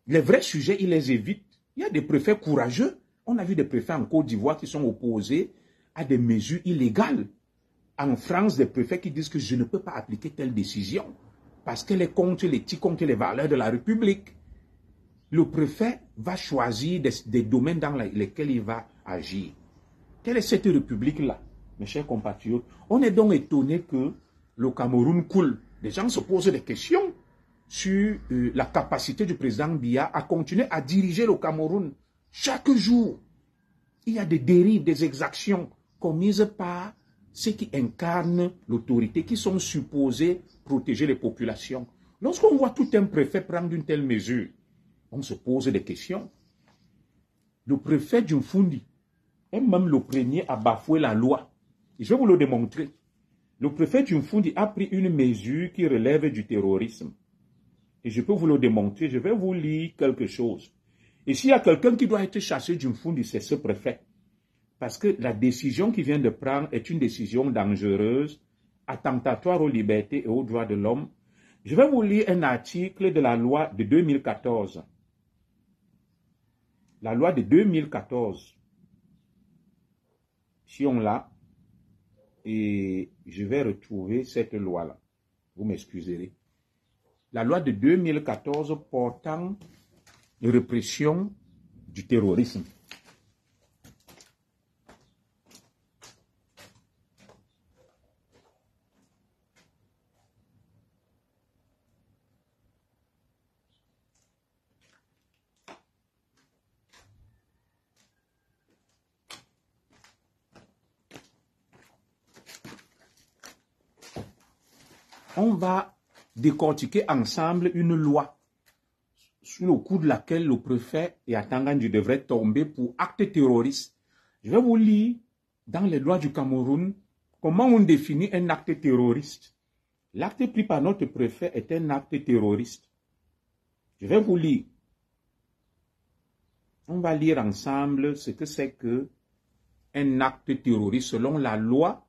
les vrais sujets, il les évite. Il y a des préfets courageux. On a vu des préfets en Côte d'Ivoire qui sont opposés à des mesures illégales. En France, des préfets qui disent que je ne peux pas appliquer telle décision parce qu'elle est contre l'éthique, contre les valeurs de la République. Le préfet va choisir des, domaines dans lesquels il va agir. Quelle est cette République-là, mes chers compatriotes? On est donc étonné que le Cameroun coule. Les gens se posent des questions sur euh, la capacité du président Biya à continuer à diriger le Cameroun. Chaque jour, il y a des dérives, des exactions commises par ceux qui incarnent l'autorité, qui sont supposés protéger les populations. Lorsqu'on voit tout un préfet prendre une telle mesure, on se pose des questions. Le préfet Djumfundi est même le premier à bafouer la loi. je vais vous le démontrer. Le préfet Djumfundi a pris une mesure qui relève du terrorisme. Et je peux vous le démontrer. Je vais vous lire quelque chose. Et s'il y a quelqu'un qui doit être chassé d'une foule, c'est ce préfet. Parce que la décision qu'il vient de prendre est une décision dangereuse, attentatoire aux libertés et aux droits de l'homme. Je vais vous lire un article de la loi de 2014. La loi de 2014. Si on l'a, et je vais retrouver cette loi-là. Vous m'excuserez la loi de 2014 portant répression du terrorisme. On va décortiquer ensemble une loi sous le coup de laquelle le préfet et Atanganji devraient tomber pour acte terroriste. Je vais vous lire dans les lois du Cameroun comment on définit un acte terroriste. L'acte pris par notre préfet est un acte terroriste. Je vais vous lire. On va lire ensemble ce que c'est que un acte terroriste selon la loi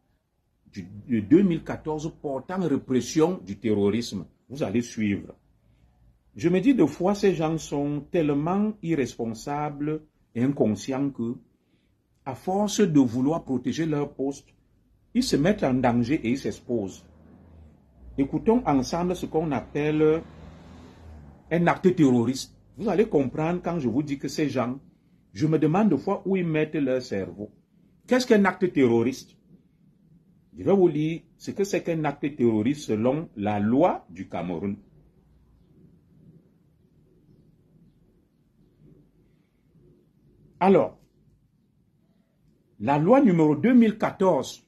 de 2014 portant répression du terrorisme. Vous allez suivre. Je me dis de fois, ces gens sont tellement irresponsables et inconscients que, à force de vouloir protéger leur poste, ils se mettent en danger et ils s'exposent. Écoutons ensemble ce qu'on appelle un acte terroriste. Vous allez comprendre quand je vous dis que ces gens, je me demande de fois où ils mettent leur cerveau. Qu'est-ce qu'un acte terroriste? Je vais vous lire ce que c'est qu'un acte terroriste selon la loi du Cameroun. Alors, la loi numéro 2014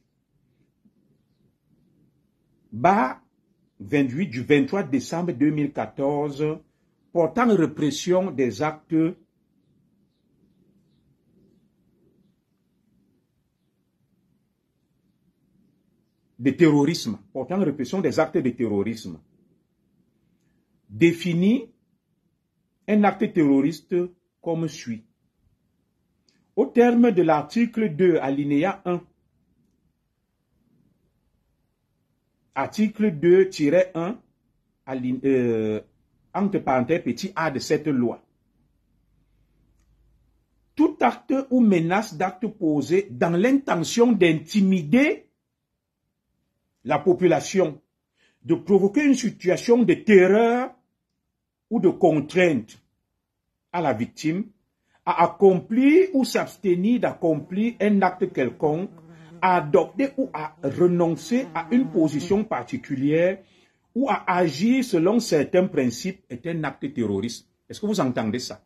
28 du 23 décembre 2014 portant répression des actes de terrorisme, portant répression des actes de terrorisme, définit un acte terroriste comme suit. Au terme de l'article 2, alinéa 1, article 2-1, euh, entre parenthèses petit a de cette loi. Tout acte ou menace d'acte posé dans l'intention d'intimider la population, de provoquer une situation de terreur ou de contrainte à la victime, à accomplir ou s'abstenir d'accomplir un acte quelconque, à adopter ou à renoncer à une position particulière ou à agir selon certains principes est un acte terroriste. Est-ce que vous entendez ça?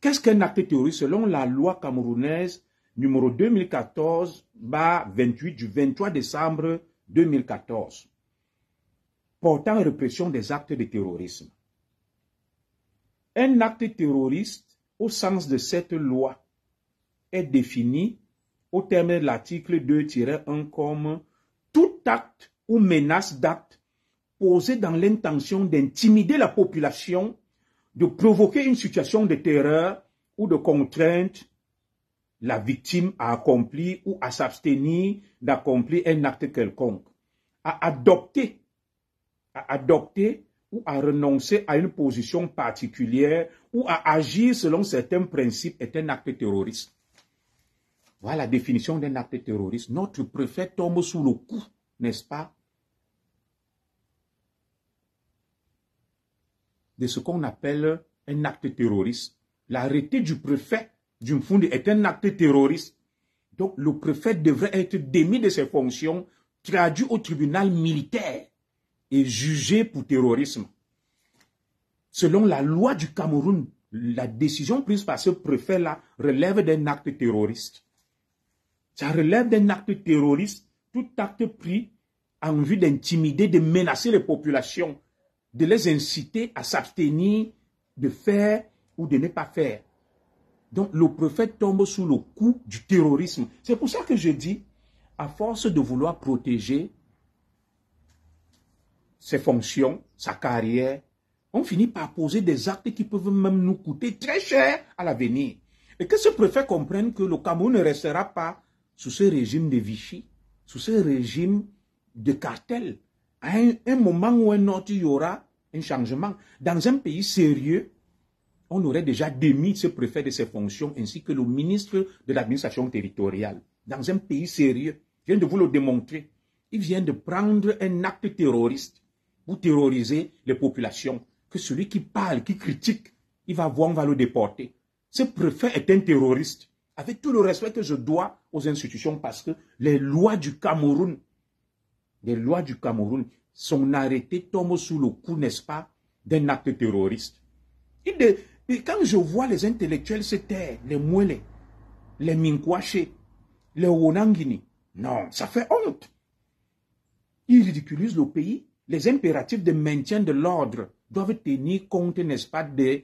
Qu'est-ce qu'un acte terroriste? Selon la loi camerounaise numéro 2014-28 du 23 décembre 2014 portant répression des actes de terrorisme. Un acte terroriste au sens de cette loi est défini au terme de l'article 2-1 comme tout acte ou menace d'acte posé dans l'intention d'intimider la population, de provoquer une situation de terreur ou de contrainte la victime à accomplir ou à s'abstenir d'accomplir un acte quelconque, à adopter, à adopter ou à renoncer à une position particulière ou à agir selon certains principes est un acte terroriste. Voilà la définition d'un acte terroriste. Notre préfet tombe sous le coup, n'est-ce pas, de ce qu'on appelle un acte terroriste. L'arrêté du préfet du Mfundi est un acte terroriste. Donc le préfet devrait être démis de ses fonctions, traduit au tribunal militaire et jugé pour terrorisme. Selon la loi du Cameroun, la décision prise par ce préfet-là relève d'un acte terroriste. Ça relève d'un acte terroriste, tout acte pris en vue d'intimider, de menacer les populations, de les inciter à s'abstenir de faire ou de ne pas faire. Donc le prophète tombe sous le coup du terrorisme. C'est pour ça que je dis, à force de vouloir protéger ses fonctions, sa carrière, on finit par poser des actes qui peuvent même nous coûter très cher à l'avenir. Et que ce préfet comprenne que le Cameroun ne restera pas sous ce régime de Vichy, sous ce régime de cartel. À un, moment ou un autre, il y aura un changement. Dans un pays sérieux, on aurait déjà démis ce préfet de ses fonctions ainsi que le ministre de l'administration territoriale. Dans un pays sérieux, je viens de vous le démontrer. Il vient de prendre un acte terroriste pour terroriser les populations. Que celui qui parle, qui critique, il va voir, on va le déporter. Ce préfet est un terroriste avec tout le respect que je dois aux institutions, parce que les lois du Cameroun, les lois du Cameroun, son arrêté tombe sous le coup, n'est-ce pas, d'un acte terroriste. Et, quand je vois les intellectuels se taire, les Mouélés, les Minkwaché, les Wonangini, non, ça fait honte. Ils ridiculisent le pays. Les impératifs de maintien de l'ordre doivent tenir compte, n'est-ce pas, de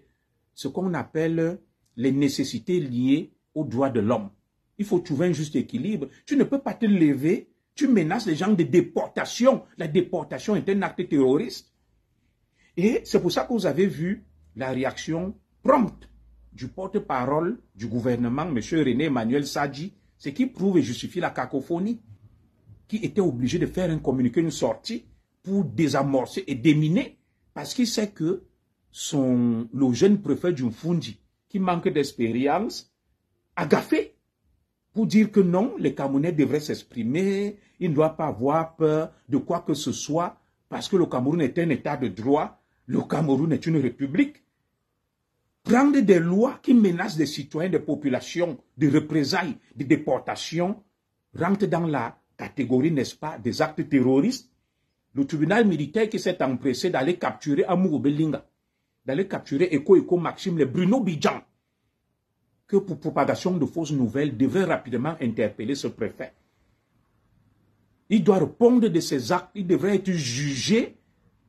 ce qu'on appelle les nécessités liées aux droits de l'homme. Il faut trouver un juste équilibre. Tu ne peux pas te lever, tu menaces les gens de déportation. La déportation est un acte terroriste. Et c'est pour ça que vous avez vu la réaction prompte du porte-parole du gouvernement, M. René Emmanuel Sadi, ce qui prouve et justifie la cacophonie, qui était obligé de faire un communiqué, une sortie, pour désamorcer et déminer, parce qu'il sait que son, le jeune préfet du Fundi, qui manque d'expérience, agafé pour dire que non, les Camerounais devraient s'exprimer, ils ne doivent pas avoir peur de quoi que ce soit, parce que le Cameroun est un État de droit, le Cameroun est une république. Prendre des lois qui menacent des citoyens, des populations, de représailles, de déportations, rentre dans la catégorie, n'est-ce pas, des actes terroristes. Le tribunal militaire qui s'est empressé d'aller capturer Amour Belinga, d'aller capturer Eko Eko Maxime, les Bruno Bidjan, que pour propagation de fausses nouvelles devrait rapidement interpeller ce préfet. Il doit répondre de ses actes, il devrait être jugé,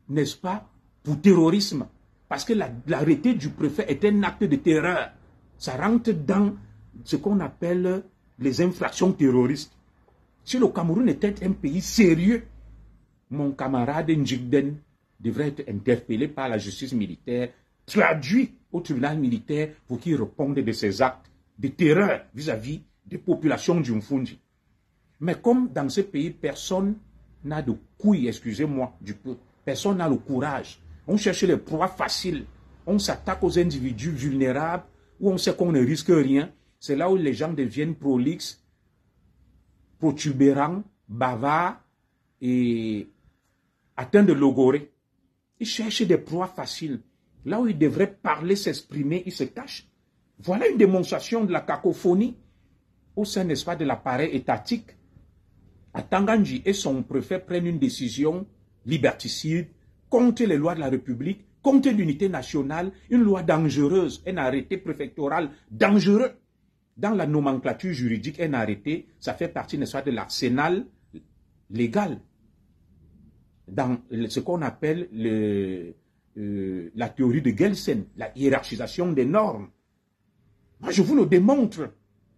n'est-ce pas, pour terrorisme. Parce que l'arrêté du préfet est un acte de terreur. Ça rentre dans ce qu'on appelle les infractions terroristes. Si le Cameroun était un pays sérieux, mon camarade Njigden devrait être interpellé par la justice militaire, traduit au tribunal militaire pour qu'il réponde de ses actes de terreur vis-à-vis des populations du Mfundi. Mais comme dans ce pays, personne n'a de couilles, excusez-moi personne n'a le courage. On cherche les proies faciles. On s'attaque aux individus vulnérables où on sait qu'on ne risque rien. C'est là où les gens deviennent prolixes, protubérants, bavards et atteints de logorée. Ils cherchent des proies faciles. Là où ils devraient parler, s'exprimer, ils se cachent. Voilà une démonstration de la cacophonie au sein, n'est-ce pas, de l'appareil étatique. À Tanganji et son préfet prennent une décision liberticide contre les lois de la République, contre l'unité nationale, une loi dangereuse, un arrêté préfectoral dangereux. Dans la nomenclature juridique, un arrêté, ça fait partie, n'est-ce de l'arsenal légal. Dans ce qu'on appelle le, euh, la théorie de Gelsen, la hiérarchisation des normes. Moi, je vous le démontre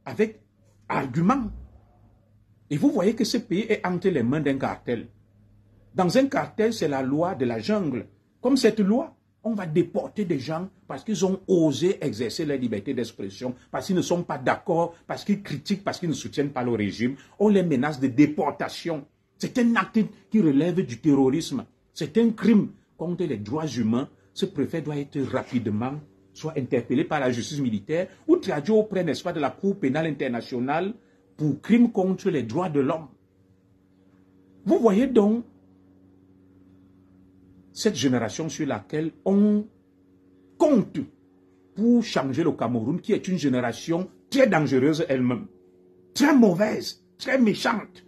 avec argument. Et vous voyez que ce pays est entre les mains d'un cartel. Dans un cartel, c'est la loi de la jungle. Comme cette loi, on va déporter des gens parce qu'ils ont osé exercer leur liberté d'expression, parce qu'ils ne sont pas d'accord, parce qu'ils critiquent, parce qu'ils ne soutiennent pas le régime. On les menace de déportation. C'est un acte qui relève du terrorisme. C'est un crime contre les droits humains, ce préfet doit être rapidement soit interpellé par la justice militaire ou traduit auprès, n'est-ce pas, de la Cour pénale internationale pour crime contre les droits de l'homme. Vous voyez donc cette génération sur laquelle on compte pour changer le Cameroun, qui est une génération très dangereuse elle-même, très mauvaise, très méchante.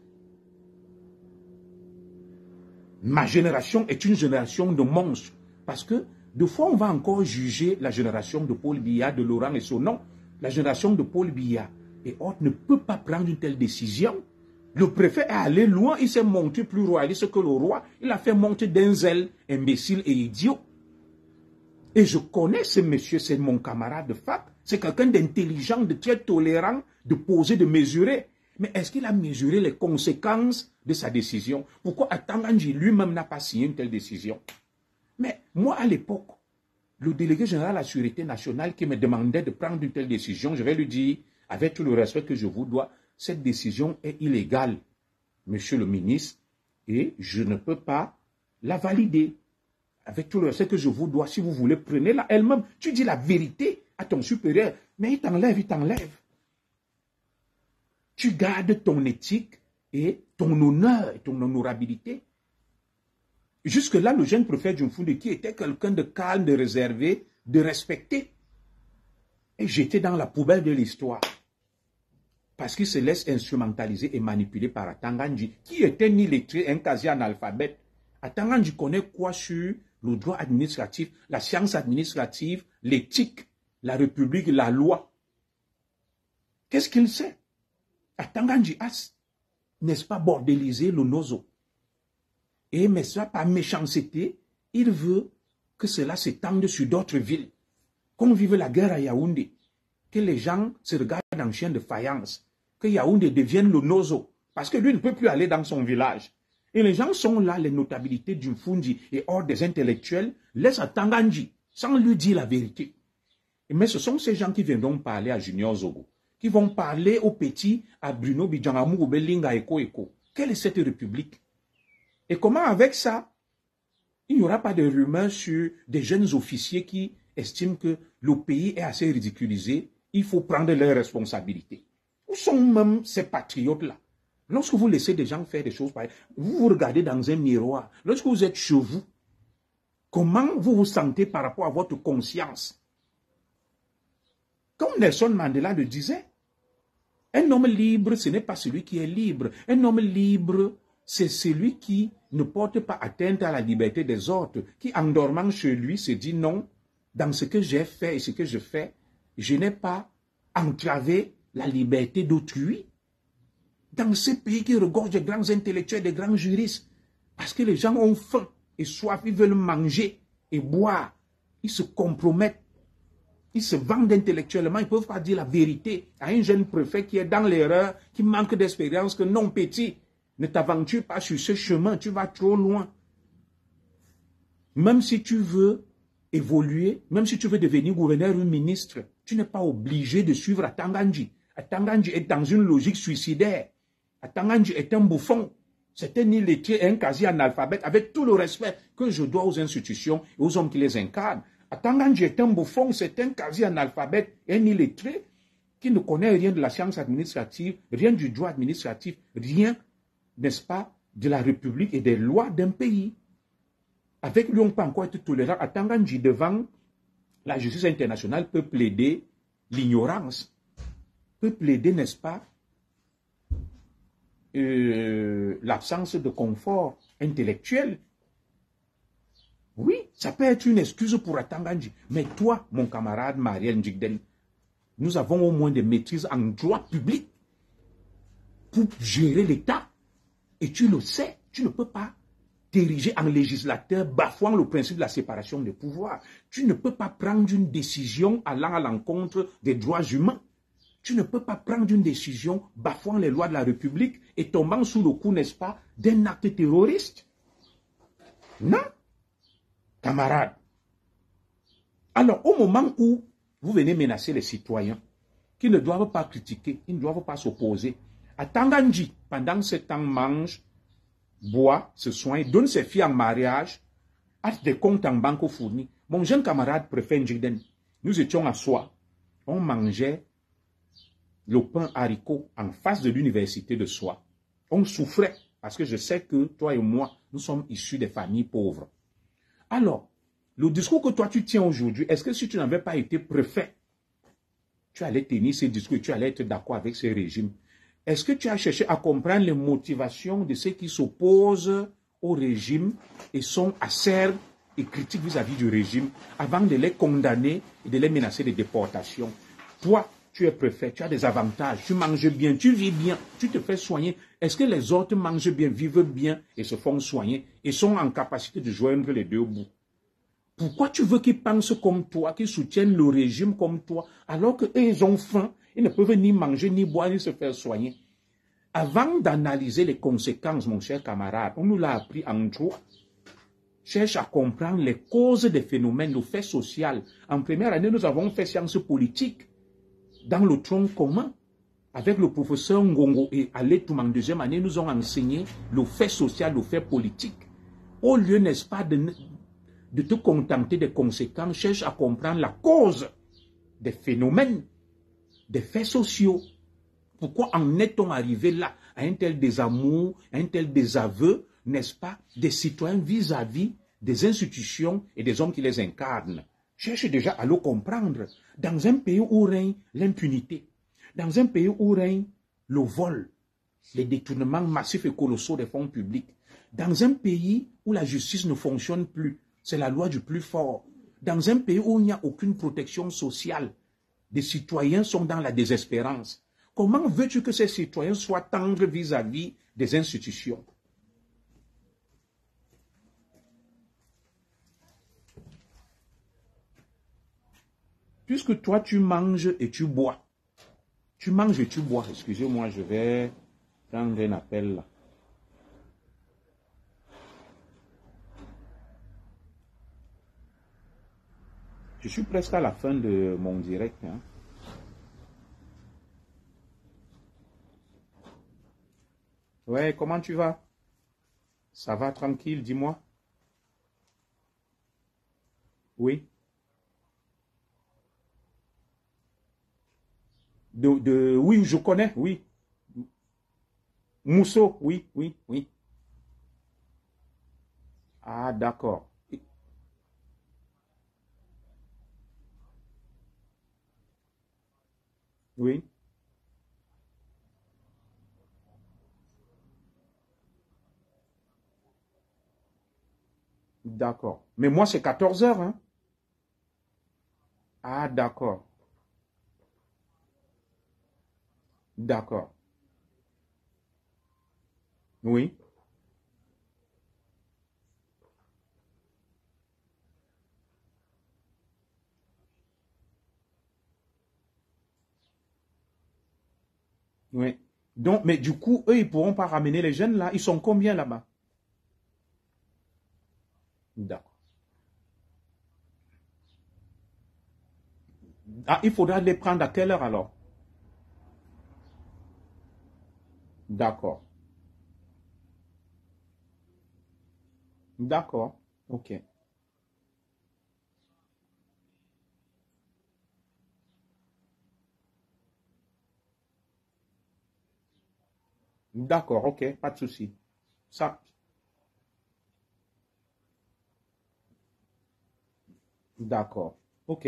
Ma génération est une génération de monstres. Parce que, de fois, on va encore juger la génération de Paul Biya, de Laurent et son nom. La génération de Paul Biya et autres ne peut pas prendre une telle décision. Le préfet est allé loin, il s'est monté plus royaliste que le roi. Il a fait monter d'un zèle imbécile et idiot. Et je connais ce monsieur, c'est mon camarade de fac. C'est quelqu'un d'intelligent, de très tolérant, de poser, de mesurer. Mais est-ce qu'il a mesuré les conséquences de sa décision? Pourquoi Atanganji lui-même n'a pas signé une telle décision? Mais moi, à l'époque, le délégué général à la Sûreté nationale qui me demandait de prendre une telle décision, je vais lui dire, avec tout le respect que je vous dois, cette décision est illégale, monsieur le ministre, et je ne peux pas la valider. Avec tout le respect que je vous dois, si vous voulez, prenez-la elle-même. Tu dis la vérité à ton supérieur, mais il t'enlève, il t'enlève tu gardes ton éthique et ton honneur et ton honorabilité. Jusque-là, le jeune prophète Jumfundi, qui était quelqu'un de calme, de réservé, de respecté, et j'étais dans la poubelle de l'histoire. Parce qu'il se laisse instrumentaliser et manipuler par Atanganji, qui était ni lettré, un quasi-analphabète. Atanganji connaît quoi sur le droit administratif, la science administrative, l'éthique, la république, la loi? Qu'est-ce qu'il sait? Atanganji As, n'est-ce pas, bordéliser le nozo? Et mais ça, par méchanceté, il veut que cela s'étende sur d'autres villes. Qu'on vive la guerre à Yaoundé, que les gens se regardent en chien de faïence, que Yaoundé devienne le nozo, parce que lui ne peut plus aller dans son village. Et les gens sont là, les notabilités du Fundi et hors des intellectuels, laissent à Tanganji, sans lui dire la vérité. Mais ce sont ces gens qui viendront parler à Junior Zogo qui vont parler aux petits, à Bruno Bidjangamou ou Belinga Eko Eko. Quelle est cette république? Et comment avec ça, il n'y aura pas de rumeurs sur des jeunes officiers qui estiment que le pays est assez ridiculisé, il faut prendre leurs responsabilités. Où sont même ces patriotes-là Lorsque vous laissez des gens faire des choses pareilles, vous vous regardez dans un miroir. Lorsque vous êtes chez vous, comment vous vous sentez par rapport à votre conscience? Comme Nelson Mandela le disait, un homme libre, ce n'est pas celui qui est libre. Un homme libre, c'est celui qui ne porte pas atteinte à la liberté des autres, qui en dormant chez lui se dit non, dans ce que j'ai fait et ce que je fais, je n'ai pas entravé la liberté d'autrui. Dans ce pays qui regorge de grands intellectuels, de grands juristes, parce que les gens ont faim et soif, ils veulent manger et boire. ils se compromettent. Ils se vendent intellectuellement, ils ne peuvent pas dire la vérité à un jeune préfet qui est dans l'erreur, qui manque d'expérience, que non, petit, ne t'aventure pas sur ce chemin, tu vas trop loin. Même si tu veux évoluer, même si tu veux devenir gouverneur ou ministre, tu n'es pas obligé de suivre Atanganji. Atanganji est dans une logique suicidaire. Atanganji est un bouffon. C'est un illettré, un quasi-analphabète, avec tout le respect que je dois aux institutions et aux hommes qui les incarnent. Atanganji est un bouffon, c'est un quasi-analphabète, un illettré qui ne connaît rien de la science administrative, rien du droit administratif, rien, n'est-ce pas, de la République et des lois d'un pays. Avec lui, on peut encore être tolérant. Atanganji, devant la justice internationale, peut plaider l'ignorance, peut plaider, n'est-ce pas, euh, l'absence de confort intellectuel. Oui, ça peut être une excuse pour Atanganji. Mais toi, mon camarade Marielle Njigden, nous avons au moins des maîtrises en droit public pour gérer l'État. Et tu le sais, tu ne peux pas t'ériger en législateur bafouant le principe de la séparation des pouvoirs. Tu ne peux pas prendre une décision allant à l'encontre des droits humains. Tu ne peux pas prendre une décision bafouant les lois de la République et tombant sous le coup, n'est-ce pas, d'un acte terroriste. Non, camarades. Alors, au moment où vous venez menacer les citoyens, qui ne doivent pas critiquer, ils ne doivent pas s'opposer, à Tanganji, pendant ce temps, mange, boit, se soigne, donne ses filles en mariage, a des comptes en banque fournis. Mon jeune camarade préfère Njiden. Nous étions à soi. On mangeait le pain haricot en face de l'université de Soie. On souffrait parce que je sais que toi et moi, nous sommes issus des familles pauvres. Alors, le discours que toi tu tiens aujourd'hui, est-ce que si tu n'avais pas été préfet, tu allais tenir ce discours et tu allais être d'accord avec ce régime? Est-ce que tu as cherché à comprendre les motivations de ceux qui s'opposent au régime et sont acerbes et critiques vis-à-vis -vis du régime avant de les condamner et de les menacer de déportation? Toi, tu es préfet, tu as des avantages, tu manges bien, tu vis bien, tu te fais soigner. Est-ce que les autres mangent bien, vivent bien et se font soigner et sont en capacité de joindre les deux bouts? Pourquoi tu veux qu'ils pensent comme toi, qu'ils soutiennent le régime comme toi, alors qu'ils ont faim, ils ne peuvent ni manger, ni boire, ni se faire soigner? Avant d'analyser les conséquences, mon cher camarade, on nous l'a appris en droit. Cherche à comprendre les causes des phénomènes, le fait social. En première année, nous avons fait sciences politiques dans le tronc commun, avec le professeur Ngongo et Aletoum en deuxième année, nous ont enseigné le fait social, le fait politique. Au lieu, n'est-ce pas, de, te contenter des conséquences, cherche à comprendre la cause des phénomènes, des faits sociaux. Pourquoi en est-on arrivé là, à un tel désamour, à un tel désaveu, n'est-ce pas, des citoyens vis-à-vis -vis des institutions et des hommes qui les incarnent? Cherche déjà à le comprendre. Dans un pays où règne l'impunité, dans un pays où règne le vol, les détournements massifs et colossaux des fonds publics, dans un pays où la justice ne fonctionne plus, c'est la loi du plus fort, dans un pays où il n'y a aucune protection sociale, des citoyens sont dans la désespérance. Comment veux-tu que ces citoyens soient tendres vis-à-vis -vis des institutions? Puisque toi, tu manges et tu bois. Tu manges et tu bois. Excusez-moi, je vais prendre un appel là. Je suis presque à la fin de mon direct. Hein. Ouais, comment tu vas? Ça va tranquille, dis-moi. Oui. De, oui, je connais, oui. Mousseau, oui, oui, oui. Ah, d'accord. Oui. D'accord. Mais moi, c'est 14 heures. Hein? Ah, d'accord. D'accord. Oui. Oui. Donc, mais du coup, eux, ils ne pourront pas ramener les jeunes là. Ils sont combien là-bas? D'accord. Ah, il faudra les prendre à quelle heure alors? D'accord. D'accord. Ok. D'accord, ok, pas de souci. Ça. D'accord. Ok.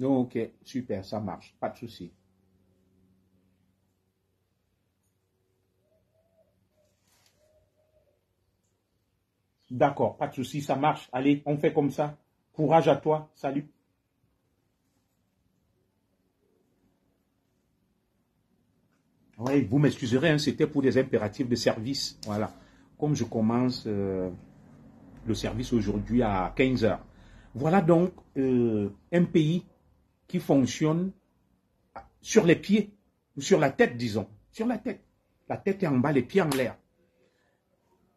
Ok, super, ça marche, pas de souci. D'accord, pas de souci, ça marche. Allez, on fait comme ça. Courage à toi. Salut. Oui, vous m'excuserez, hein, c'était pour des impératifs de service. Voilà. Comme je commence euh, le service aujourd'hui à 15 heures. Voilà donc euh, un pays qui fonctionne sur les pieds, ou sur la tête, disons. Sur la tête. La tête est en bas, les pieds en l'air.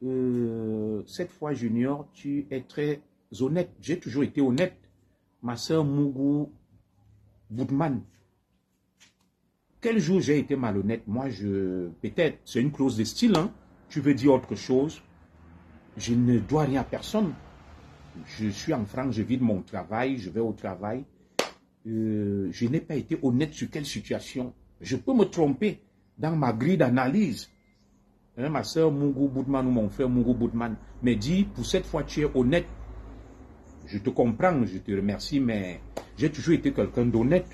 Euh, cette fois, Junior, tu es très honnête. J'ai toujours été honnête. Ma soeur Mougou Boudman. Quel jour j'ai été malhonnête? Moi, je peut-être, c'est une clause de style. Hein? Tu veux dire autre chose? Je ne dois rien à personne. Je suis en France, je vis de mon travail, je vais au travail. Euh, je n'ai pas été honnête sur quelle situation. Je peux me tromper dans ma grille d'analyse. Hein, ma soeur Mungu Boudman ou mon frère Mungu Boudman me dit, pour cette fois tu es honnête. Je te comprends, je te remercie, mais j'ai toujours été quelqu'un d'honnête.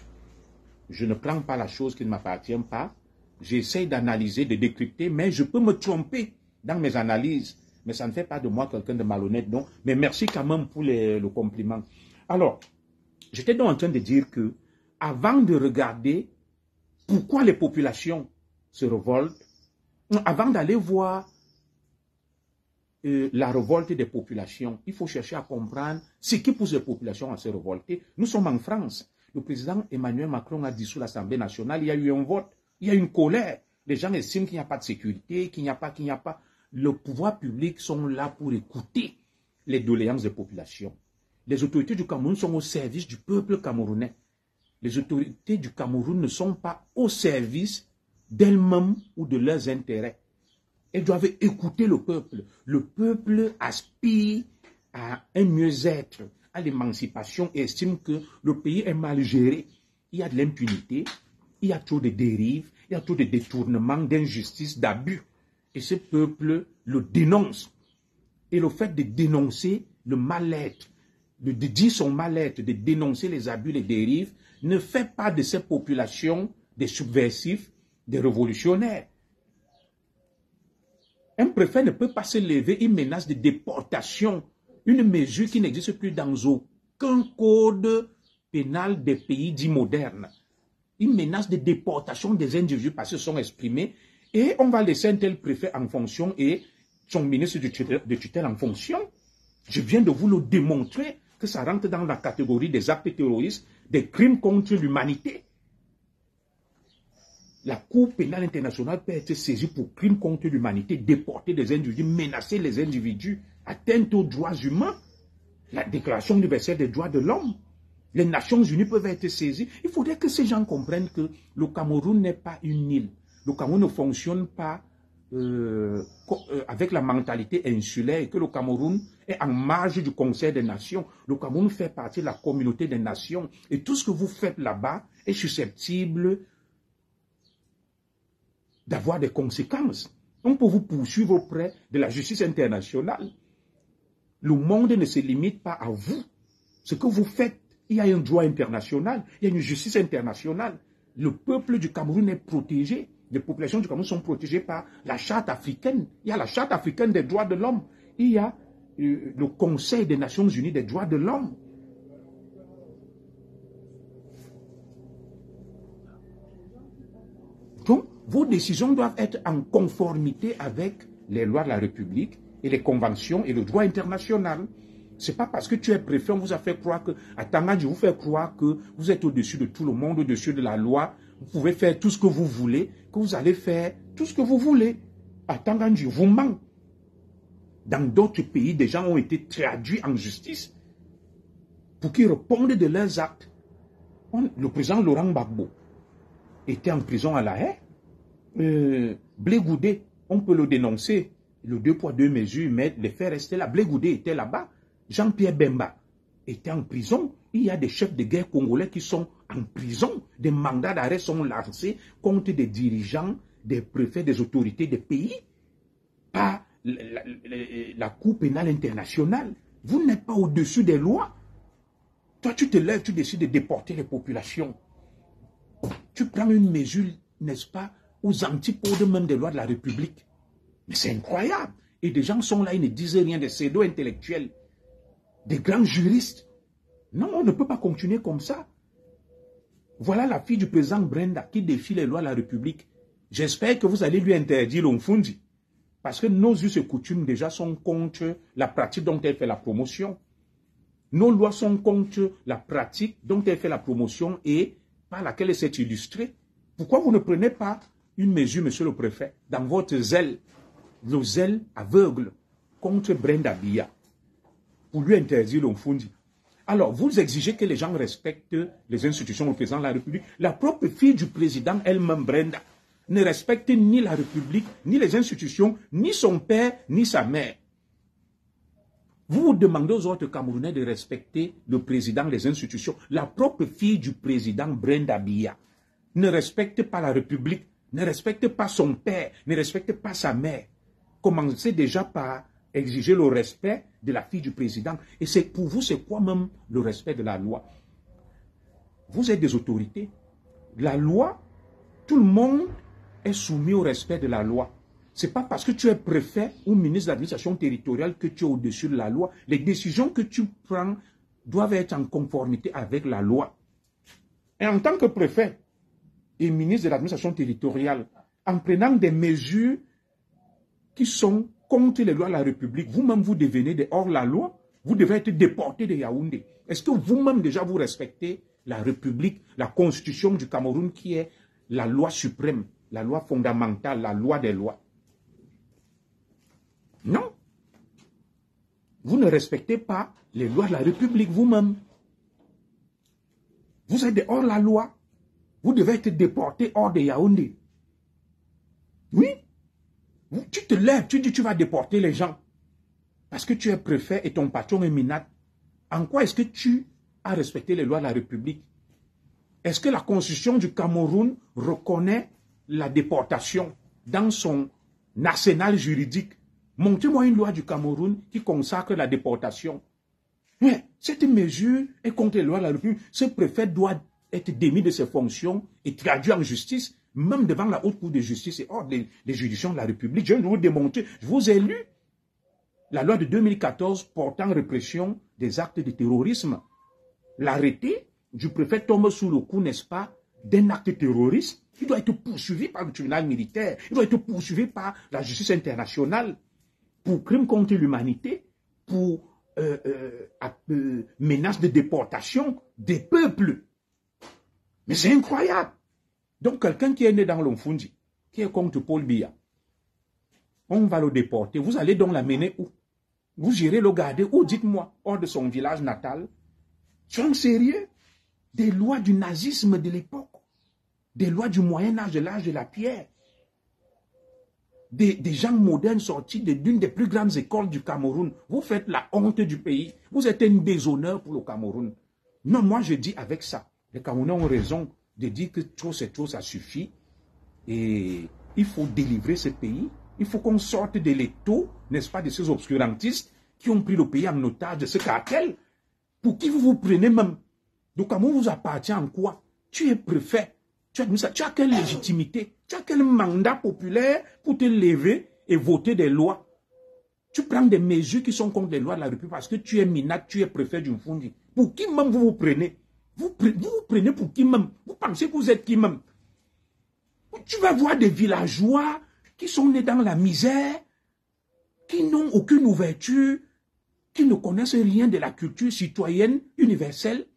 Je ne prends pas la chose qui ne m'appartient pas. J'essaie d'analyser, de décrypter, mais je peux me tromper dans mes analyses. Mais ça ne fait pas de moi quelqu'un de malhonnête. Donc, mais merci quand même pour le compliment. Alors, J'étais donc en train de dire que, avant de regarder pourquoi les populations se révoltent, avant d'aller voir euh, la révolte des populations, il faut chercher à comprendre ce qui pousse les populations à se révolter. Nous sommes en France. Le président Emmanuel Macron a dissous l'Assemblée nationale. Il y a eu un vote. Il y a une colère. Les gens estiment qu'il n'y a pas de sécurité, qu'il n'y a pas, qu'il n'y a pas. Le pouvoir public sont là pour écouter les doléances des populations. Les autorités du Cameroun sont au service du peuple camerounais. Les autorités du Cameroun ne sont pas au service d'elles-mêmes ou de leurs intérêts. Elles doivent écouter le peuple. Le peuple aspire à un mieux-être, à l'émancipation et estime que le pays est mal géré. Il y a de l'impunité, il y a trop de dérives, il y a trop de détournements, d'injustice, d'abus. Et ce peuple le dénonce. Et le fait de dénoncer le mal-être, de, dire son mal-être, de dénoncer les abus, les dérives, ne fait pas de ces populations des subversifs, des révolutionnaires. Un préfet ne peut pas se lever une menace de déportation, une mesure qui n'existe plus dans aucun code pénal des pays dits modernes. Une menace de déportation des individus parce qu'ils sont exprimés et on va laisser un tel préfet en fonction et son ministre de tutelle en fonction. Je viens de vous le démontrer que ça rentre dans la catégorie des actes terroristes, des crimes contre l'humanité. La Cour pénale internationale peut être saisie pour crimes contre l'humanité, déporter des individus, menacer les individus, atteindre aux droits humains. La Déclaration universelle des droits de l'homme. Les Nations unies peuvent être saisies. Il faudrait que ces gens comprennent que le Cameroun n'est pas une île. Le Cameroun ne fonctionne pas euh, euh, avec la mentalité insulaire et que le Cameroun est en marge du Conseil des Nations. Le Cameroun fait partie de la communauté des nations. Et tout ce que vous faites là-bas est susceptible d'avoir des conséquences. On peut vous poursuivre auprès de la justice internationale. Le monde ne se limite pas à vous. Ce que vous faites, il y a un droit international, il y a une justice internationale. Le peuple du Cameroun est protégé les populations du Cameroun sont protégées par la charte africaine. Il y a la charte africaine des droits de l'homme. Il y a euh, le Conseil des Nations Unies des droits de l'homme. Donc, vos décisions doivent être en conformité avec les lois de la République et les conventions et le droit international. C'est pas parce que tu es préfet, on vous a fait croire que, à Tanganji, vous fait croire que vous êtes au-dessus de tout le monde, au-dessus de la loi, vous pouvez faire tout ce que vous voulez, que vous allez faire tout ce que vous voulez. À Tanganji, vous ment. Dans d'autres pays, des gens ont été traduits en justice pour qu'ils répondent de leurs actes. le président Laurent Gbagbo était en prison à la haie. Euh, Blé Goudé, on peut le dénoncer. Le deux poids, deux mesures, mais les faire rester là. Blé Goudé était là-bas. Jean-Pierre Bemba était en prison. Il y a des chefs de guerre congolais qui sont en prison. Des mandats d'arrêt sont lancés contre des dirigeants, des préfets, des autorités des pays par la, la Cour pénale internationale. Vous n'êtes pas au-dessus des lois. Toi, tu te lèves, tu décides de déporter les populations. Tu prends une mesure, n'est-ce pas, aux antipodes même des lois de la République. Mais c'est incroyable. Et des gens sont là, ils ne disent rien, des pseudo-intellectuels des grands juristes. Non, on ne peut pas continuer comme ça. Voilà la fille du président Brenda qui défie les lois de la République. J'espère que vous allez lui interdire l'onfundi. Parce que nos us et coutumes déjà sont contre la pratique dont elle fait la promotion. Nos lois sont contre la pratique dont elle fait la promotion et par laquelle elle s'est illustrée. Pourquoi vous ne prenez pas une mesure, monsieur le préfet, dans votre zèle, le zèle aveugle contre Brenda Bia pour lui interdire l'onfundi. Alors, vous exigez que les gens respectent les institutions représentant la République. La propre fille du président, elle-même, Brenda, ne respecte ni la République, ni les institutions, ni son père, ni sa mère. Vous vous demandez aux autres Camerounais de respecter le président, les institutions. La propre fille du président, Brenda Bia, ne respecte pas la République, ne respecte pas son père, ne respecte pas sa mère. Commencez déjà par exiger le respect de la fille du président. Et c'est pour vous, c'est quoi même le respect de la loi? Vous êtes des autorités. La loi, tout le monde est soumis au respect de la loi. Ce n'est pas parce que tu es préfet ou ministre de l'administration territoriale que tu es au-dessus de la loi. Les décisions que tu prends doivent être en conformité avec la loi. Et en tant que préfet et ministre de l'administration territoriale, en prenant des mesures qui sont contre les lois de la République, vous-même vous devenez hors la loi, vous devez être déporté de Yaoundé. Est-ce que vous-même déjà vous respectez la République, la constitution du Cameroun qui est la loi suprême, la loi fondamentale, la loi des lois? Non. Vous ne respectez pas les lois de la République vous-même. Vous êtes hors la loi. Vous devez être déporté hors de Yaoundé. Oui, tu te lèves, tu dis tu vas déporter les gens. Parce que tu es préfet et ton patron est minate. En quoi est-ce que tu as respecté les lois de la République? Est-ce que la constitution du Cameroun reconnaît la déportation dans son arsenal juridique? Montrez-moi une loi du Cameroun qui consacre la déportation. Mais cette mesure est contre les lois de la République. Ce préfet doit être démis de ses fonctions et traduit en justice même devant la haute cour de justice et hors des, juridictions de la République. Je de vous démontrer, je vous ai lu la loi de 2014 portant répression des actes de terrorisme. L'arrêté du préfet tombe sous le coup, n'est-ce pas, d'un acte terroriste. Il doit être poursuivi par le tribunal militaire. Il doit être poursuivi par la justice internationale pour crime contre l'humanité, pour euh, euh, euh, menace de déportation des peuples. Mais c'est incroyable. Donc, quelqu'un qui est né dans l'Omfundi, qui est contre Paul Biya, on va le déporter. Vous allez donc l'amener où? Vous irez le garder où? Dites-moi, hors de son village natal. Soyons sérieux Des lois du nazisme de l'époque, des lois du Moyen-Âge, de l'âge de la pierre, des, des gens modernes sortis d'une des plus grandes écoles du Cameroun. Vous faites la honte du pays. Vous êtes un déshonneur pour le Cameroun. Non, moi je dis avec ça, les Camerounais ont raison de dire que trop c'est trop, ça suffit. Et il faut délivrer ce pays. Il faut qu'on sorte de l'étau, n'est-ce pas, de ces obscurantistes qui ont pris le pays en otage, de ce cartel. Pour qui vous vous prenez même? Donc, comment vous appartient en quoi? Tu es préfet. Tu as, tu as quelle légitimité? Tu as quel mandat populaire pour te lever et voter des lois? Tu prends des mesures qui sont contre les lois de la République parce que tu es minate, tu es préfet d'une fondi. Pour qui même vous vous prenez? Vous, vous prenez pour qui même? Vous pensez que vous êtes qui même? Tu vas voir des villageois qui sont nés dans la misère, qui n'ont aucune ouverture, qui ne connaissent rien de la culture citoyenne universelle,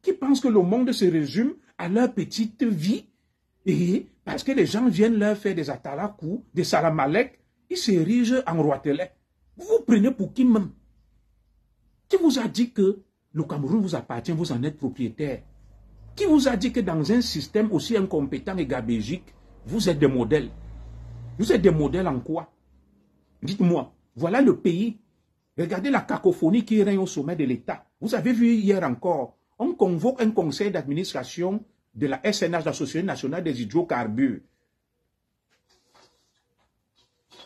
qui pensent que le monde se résume à leur petite vie, et parce que les gens viennent leur faire des atalakou, des salamalek, ils s'érigent en roitelet. Vous vous prenez pour qui même? Qui vous a dit que le Cameroun vous appartient, vous en êtes propriétaire Qui vous a dit que dans un système aussi incompétent et gabégique, vous êtes des modèles? Vous êtes des modèles en quoi? Dites-moi, voilà le pays. Regardez la cacophonie qui règne au sommet de l'État. Vous avez vu hier encore, on convoque un conseil d'administration de la SNH, la Société nationale des hydrocarbures.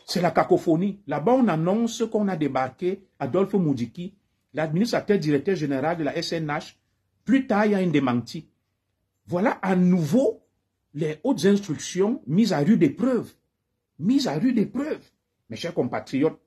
C'est la cacophonie. Là-bas, on annonce qu'on a débarqué Adolphe Moudiki, l'administrateur directeur général de la SNH. Plus tard, il y a une démenti. Voilà à nouveau les hautes instructions mises à rude d'épreuve. Mises à rude d'épreuve. Mes chers compatriotes,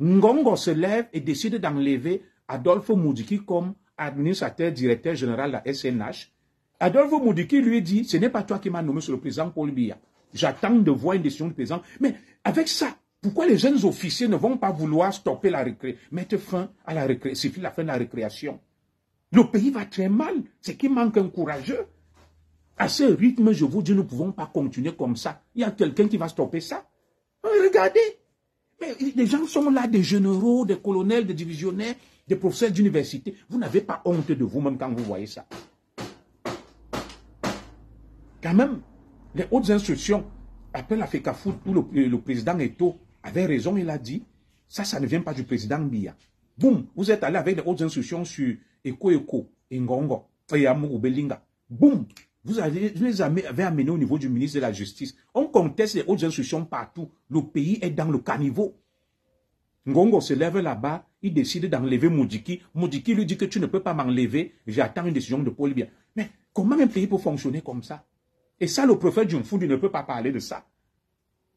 Ngongo se lève et décide d'enlever Adolphe Moudiki comme administrateur directeur général de la SNH. Adolphe Moudiki lui dit, ce n'est pas toi qui m'as nommé sur le président Paul Biya. J'attends de voir une décision du président. Mais avec ça, pourquoi les jeunes officiers ne vont pas vouloir stopper la récré, mettre fin à la récré, c'est la fin de la récréation Le pays va très mal. C'est qu'il manque un courageux. À ce rythme, je vous dis, nous ne pouvons pas continuer comme ça. Il y a quelqu'un qui va stopper ça. Regardez. Mais les gens sont là, des généraux, des colonels, des divisionnaires, des professeurs d'université. Vous n'avez pas honte de vous-même quand vous voyez ça. Quand même, les hautes instructions, après la FECAFOUT, où le, le, président Eto avait raison, il a dit, ça, ça ne vient pas du président Biya. Boum, vous êtes allé avec les hautes instructions sur Eko Eko, Ngongo, Fayamu Belinga. Boum, vous, les avez amenés au niveau du ministre de la Justice. On conteste les hautes instructions partout. Le pays est dans le caniveau. Ngongo se lève là-bas, il décide d'enlever Moudiki. Moudiki lui dit que tu ne peux pas m'enlever, j'attends une décision de Paul Biya. Mais comment un pays peut fonctionner comme ça? Et ça, le prophète Djumfoudi ne peut pas parler de ça.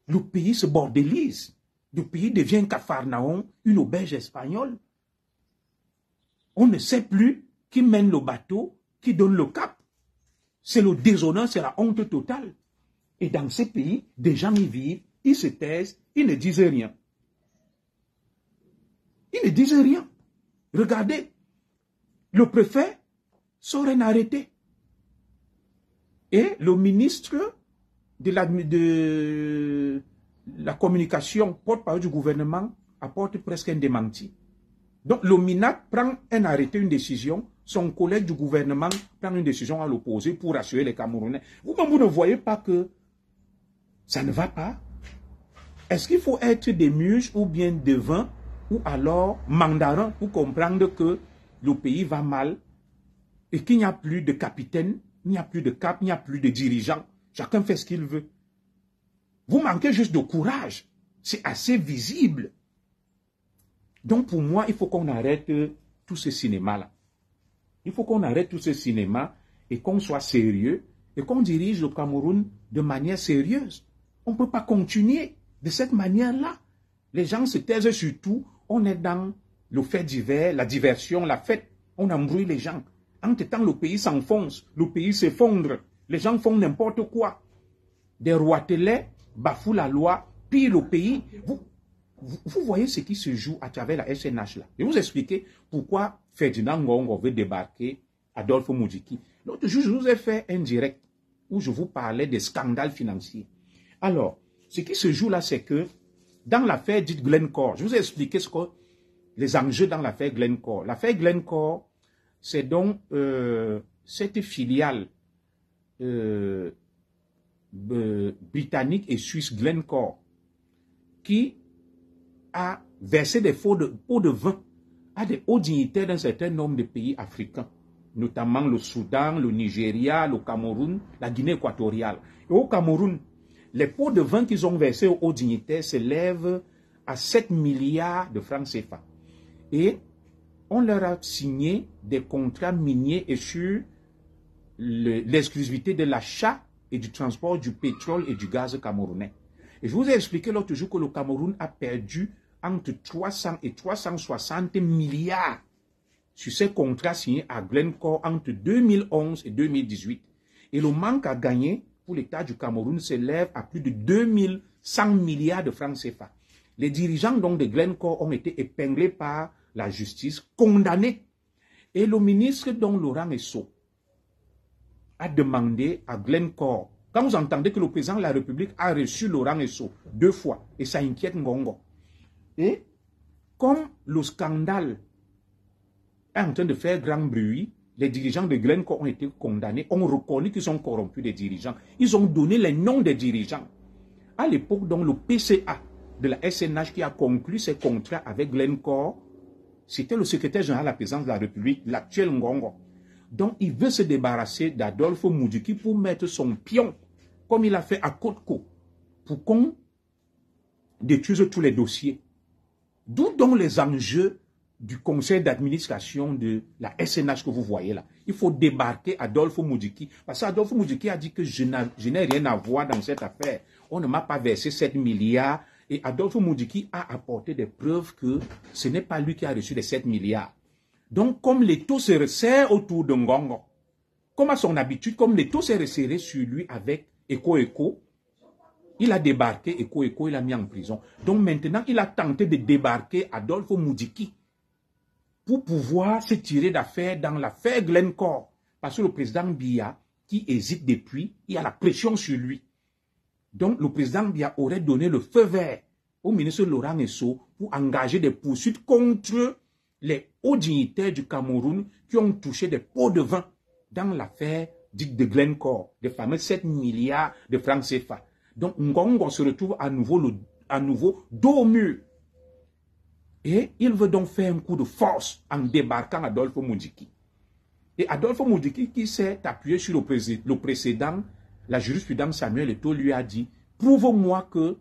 Le pays se bordélise. Le pays devient cafarnaon, une auberge espagnole. On ne sait plus qui mène le bateau, qui donne le cap. C'est le déshonneur, c'est la honte totale. Et dans ces pays, des gens y vivent, ils se taisent, ils ne disent rien. Ils ne disent rien. Regardez, le préfet un arrêté. Et le ministre de la, de la communication, porte-parole du gouvernement, apporte presque un démenti. Donc le MINAC prend un arrêté, une décision, son collègue du gouvernement prend une décision à l'opposé pour rassurer les Camerounais. Vous-même, vous ne voyez pas que ça ne va pas? Est-ce qu'il faut être des muges ou bien devant ou alors mandarin pour comprendre que le pays va mal et qu'il n'y a plus de capitaine il n'y a plus de cap, il n'y a plus de dirigeants. Chacun fait ce qu'il veut. Vous manquez juste de courage. C'est assez visible. Donc pour moi, il faut qu'on arrête tout ce cinéma-là. Il faut qu'on arrête tout ce cinéma et qu'on soit sérieux et qu'on dirige le Cameroun de manière sérieuse. On ne peut pas continuer de cette manière-là. Les gens se taisent sur tout. On est dans le fait divers, la diversion, la fête. On embrouille les gens. Entre-temps, le pays s'enfonce, le pays s'effondre, les gens font n'importe quoi. Des roitelets bafouent la loi, pillent le pays. Vous, vous, voyez ce qui se joue à travers la SNH là. Je vais vous expliquer pourquoi Ferdinand Ngongo veut débarquer Adolphe Moudjiki. L'autre jour, je vous ai fait un direct où je vous parlais des scandales financiers. Alors, ce qui se joue là, c'est que dans l'affaire dite Glencore, je vous ai expliqué ce que les enjeux dans l'affaire Glencore. L'affaire Glencore, c'est donc euh, cette filiale euh, britannique et suisse Glencore qui a versé des pots de, pots de vin à des hauts dignitaires d'un certain nombre de pays africains, notamment le Soudan, le Nigeria, le Cameroun, la Guinée équatoriale. Au Cameroun, les pots de vin qu'ils ont versés aux hauts dignitaires s'élèvent à 7 milliards de francs CFA. Et on leur a signé des contrats miniers et sur l'exclusivité de l'achat et du transport du pétrole et du gaz camerounais. Et je vous ai expliqué l'autre jour que le Cameroun a perdu entre 300 et 360 milliards sur ces contrats signés à Glencore entre 2011 et 2018. Et le manque à gagner pour l'État du Cameroun s'élève à plus de 2100 milliards de francs CFA. Les dirigeants donc de Glencore ont été épinglés par la justice, condamnés. Et le ministre dont Laurent Esso a demandé à Glencore, quand vous entendez que le président de la République a reçu Laurent Esso deux fois, et ça inquiète Ngongo. Et comme le scandale est en train de faire grand bruit, les dirigeants de Glencore ont été condamnés, ont reconnu qu'ils sont corrompus des dirigeants. Ils ont donné les noms des dirigeants. À l'époque, donc, le PCA de la SNH qui a conclu ses contrats avec Glencore, c'était le secrétaire général de la présidence de la République, l'actuel Ngongo. Donc, il veut se débarrasser d'Adolphe Moudiki pour mettre son pion, comme il a fait à Côte-Côte, pour qu'on détruise tous les dossiers. D'où donc les enjeux du conseil d'administration de la SNH que vous voyez là. Il faut débarquer Adolphe Moudiki. Parce qu'Adolphe Moudiki a dit que je n'ai rien à voir dans cette affaire. On ne m'a pas versé 7 milliards. Et Adolphe Moudiki a apporté des preuves que ce n'est pas lui qui a reçu les 7 milliards. Donc, comme l'étau se resserre autour de Ngongo, comme à son habitude, comme l'étau s'est resserré sur lui avec Eko Eko, il a débarqué Eko Eko, il a mis en prison. Donc maintenant, il a tenté de débarquer Adolphe Moudiki pour pouvoir se tirer d'affaire dans l'affaire Glencore. Parce que le président Biya, qui hésite depuis, il y a la pression sur lui. Donc le président Biya aurait donné le feu vert au ministre Laurent Esso pour engager des poursuites contre les hauts dignitaires du Cameroun qui ont touché des pots de vin dans l'affaire dite de Glencore, des fameux 7 milliards de francs CFA. Donc Ngongo se retrouve à nouveau, dos au mur. Et il veut donc faire un coup de force en débarquant Adolphe Moudiki. Et Adolphe Moudiki, qui s'est appuyé sur le, précédent, la jurisprudence Samuel Eto'o lui a dit, prouve-moi que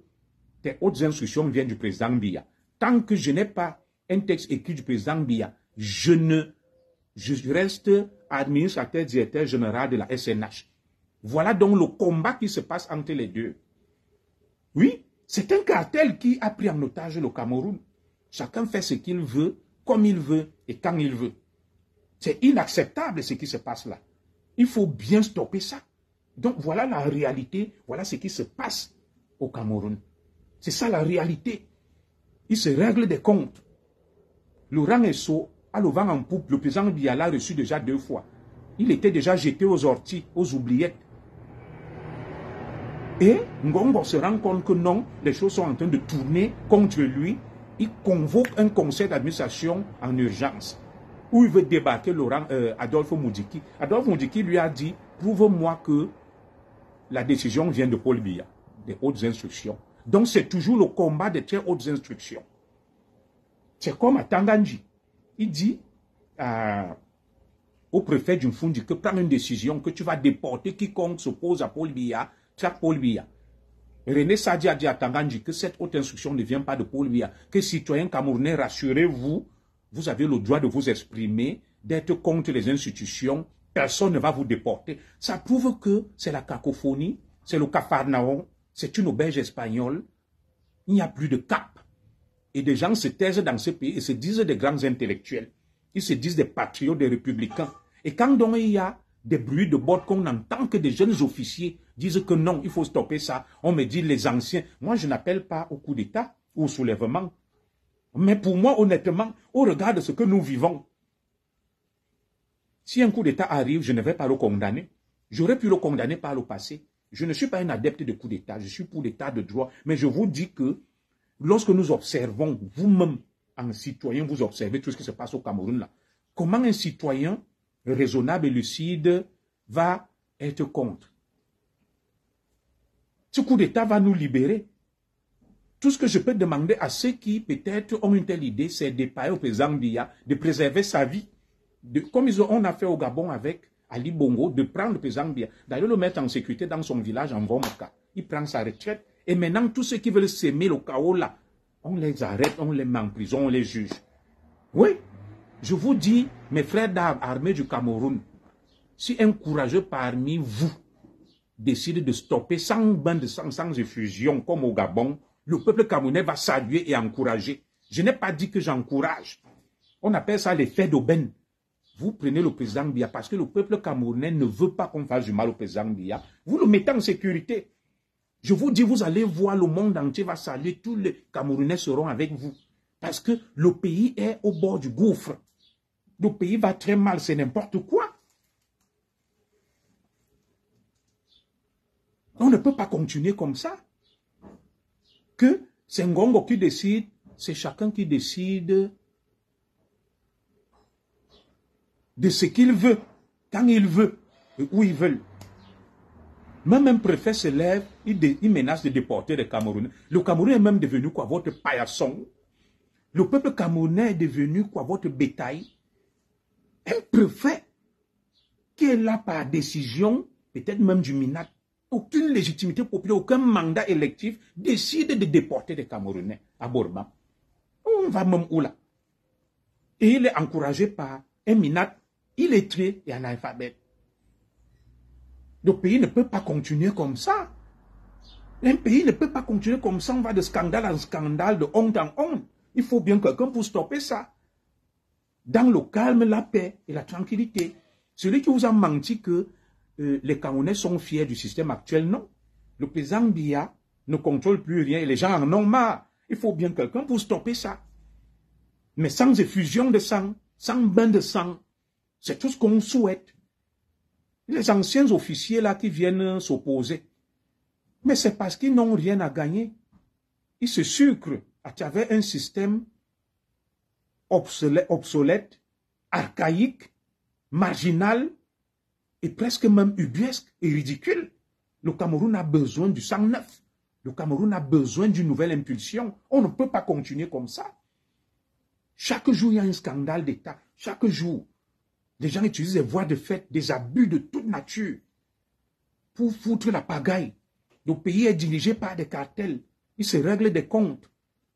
tes hautes instructions viennent du président Biya. Tant que je n'ai pas un texte écrit du président Biya, je ne, je reste administrateur directeur général de la SNH. Voilà donc le combat qui se passe entre les deux. Oui, c'est un cartel qui a pris en otage le Cameroun. Chacun fait ce qu'il veut, comme il veut et quand il veut. C'est inacceptable ce qui se passe là. Il faut bien stopper ça. Donc voilà la réalité, voilà ce qui se passe au Cameroun. C'est ça la réalité. Il se règle des comptes. Laurent Esso a le vent en poupe. Le président Biya l'a reçu déjà deux fois. Il était déjà jeté aux orties, aux oubliettes. Et Ngongo se rend compte que non, les choses sont en train de tourner contre lui il convoque un conseil d'administration en urgence où il veut débarquer Laurent, euh, Adolphe Moudiki. Adolphe Moudiki lui a dit, prouve-moi que la décision vient de Paul Biya, des hautes instructions. Donc c'est toujours le combat des très hautes instructions. C'est comme à Tanganji. Il dit au préfet d'une Fundi que prends une décision que tu vas déporter quiconque s'oppose à Paul Biya, traque Paul Biya. René Sadi a dit à Tanganji que cette haute instruction ne vient pas de Paul Biya, que citoyens camerounais, rassurez-vous, vous avez le droit de vous exprimer, d'être contre les institutions, personne ne va vous déporter. Ça prouve que c'est la cacophonie, c'est le cafarnaon, c'est une auberge espagnole, il n'y a plus de cap. Et des gens se taisent dans ce pays et se disent des grands intellectuels. Ils se disent des patriotes, des républicains. Et quand donc il y a des bruits de bord qu'on entend que des jeunes officiers disent que non, il faut stopper ça. On me dit les anciens. Moi, je n'appelle pas au coup d'État ou au soulèvement. Mais pour moi, honnêtement, au regard de ce que nous vivons, si un coup d'État arrive, je ne vais pas le condamner. J'aurais pu le condamner par le passé. Je ne suis pas un adepte de coup d'État, je suis pour l'État de droit. Mais je vous dis que lorsque nous observons, vous-même, en citoyen, vous observez tout ce qui se passe au Cameroun là, comment un citoyen raisonnable et lucide va être contre? Ce coup d'État va nous libérer. Tout ce que je peux demander à ceux qui peut-être ont une telle idée, c'est de parler au président de préserver sa vie. De, comme ils ont, on a fait au Gabon avec Ali Bongo, de prendre le président d'aller le mettre en sécurité dans son village en Vomaka. Il prend sa retraite. Et maintenant, tous ceux qui veulent s'aimer le chaos là, on les arrête, on les met en prison, on les juge. Oui, je vous dis, mes frères d'armes armés du Cameroun, si un courageux parmi vous décide de stopper sans bande, sans, sans effusion, comme au Gabon, le peuple camerounais va saluer et encourager. Je n'ai pas dit que j'encourage. On appelle ça l'effet d'aubaine. Vous prenez le président Biya parce que le peuple camerounais ne veut pas qu'on fasse du mal au président Biya. Vous le mettez en sécurité. Je vous dis, vous allez voir, le monde entier va saluer, tous les Camerounais seront avec vous. Parce que le pays est au bord du gouffre. Le pays va très mal, c'est n'importe quoi. On ne peut pas continuer comme ça. Que c'est Ngongo qui décide, c'est chacun qui décide de ce qu'il veut, quand il veut, et où il veut. Même un préfet se lève, il, menace de déporter les Camerounais. Le Cameroun est même devenu quoi? Votre paillasson. Le peuple camerounais est devenu quoi? Votre bétail. Un préfet qui est là par décision, peut-être même du MINAT, aucune légitimité populaire, aucun mandat électif, décide de déporter les Camerounais à Borba. On va même où là? Et il est encouragé par un MINAT illettré et analphabète. Le pays ne peut pas continuer comme ça. Un pays ne peut pas continuer comme ça. On va de scandale en scandale, de honte en honte. Il faut bien quelqu'un pour stopper ça. Dans le calme, la paix et la tranquillité. Celui qui vous a menti que euh, les Camerounais sont fiers du système actuel, non. Le président Biya ne contrôle plus rien et les gens en ont marre. Il faut bien quelqu'un pour stopper ça. Mais sans effusion de sang, sans bain de sang, c'est tout ce qu'on souhaite. Les anciens officiers là qui viennent s'opposer. Mais c'est parce qu'ils n'ont rien à gagner. Ils se sucrent à travers un système obsolète, archaïque, marginal, et presque même ubuesque et ridicule. Le Cameroun a besoin du sang neuf. Le Cameroun a besoin d'une nouvelle impulsion. On ne peut pas continuer comme ça. Chaque jour, il y a un scandale d'État. Chaque jour, les gens utilisent des voies de fait, des abus de toute nature pour foutre la pagaille. Le pays est dirigé par des cartels. Ils se règlent des comptes.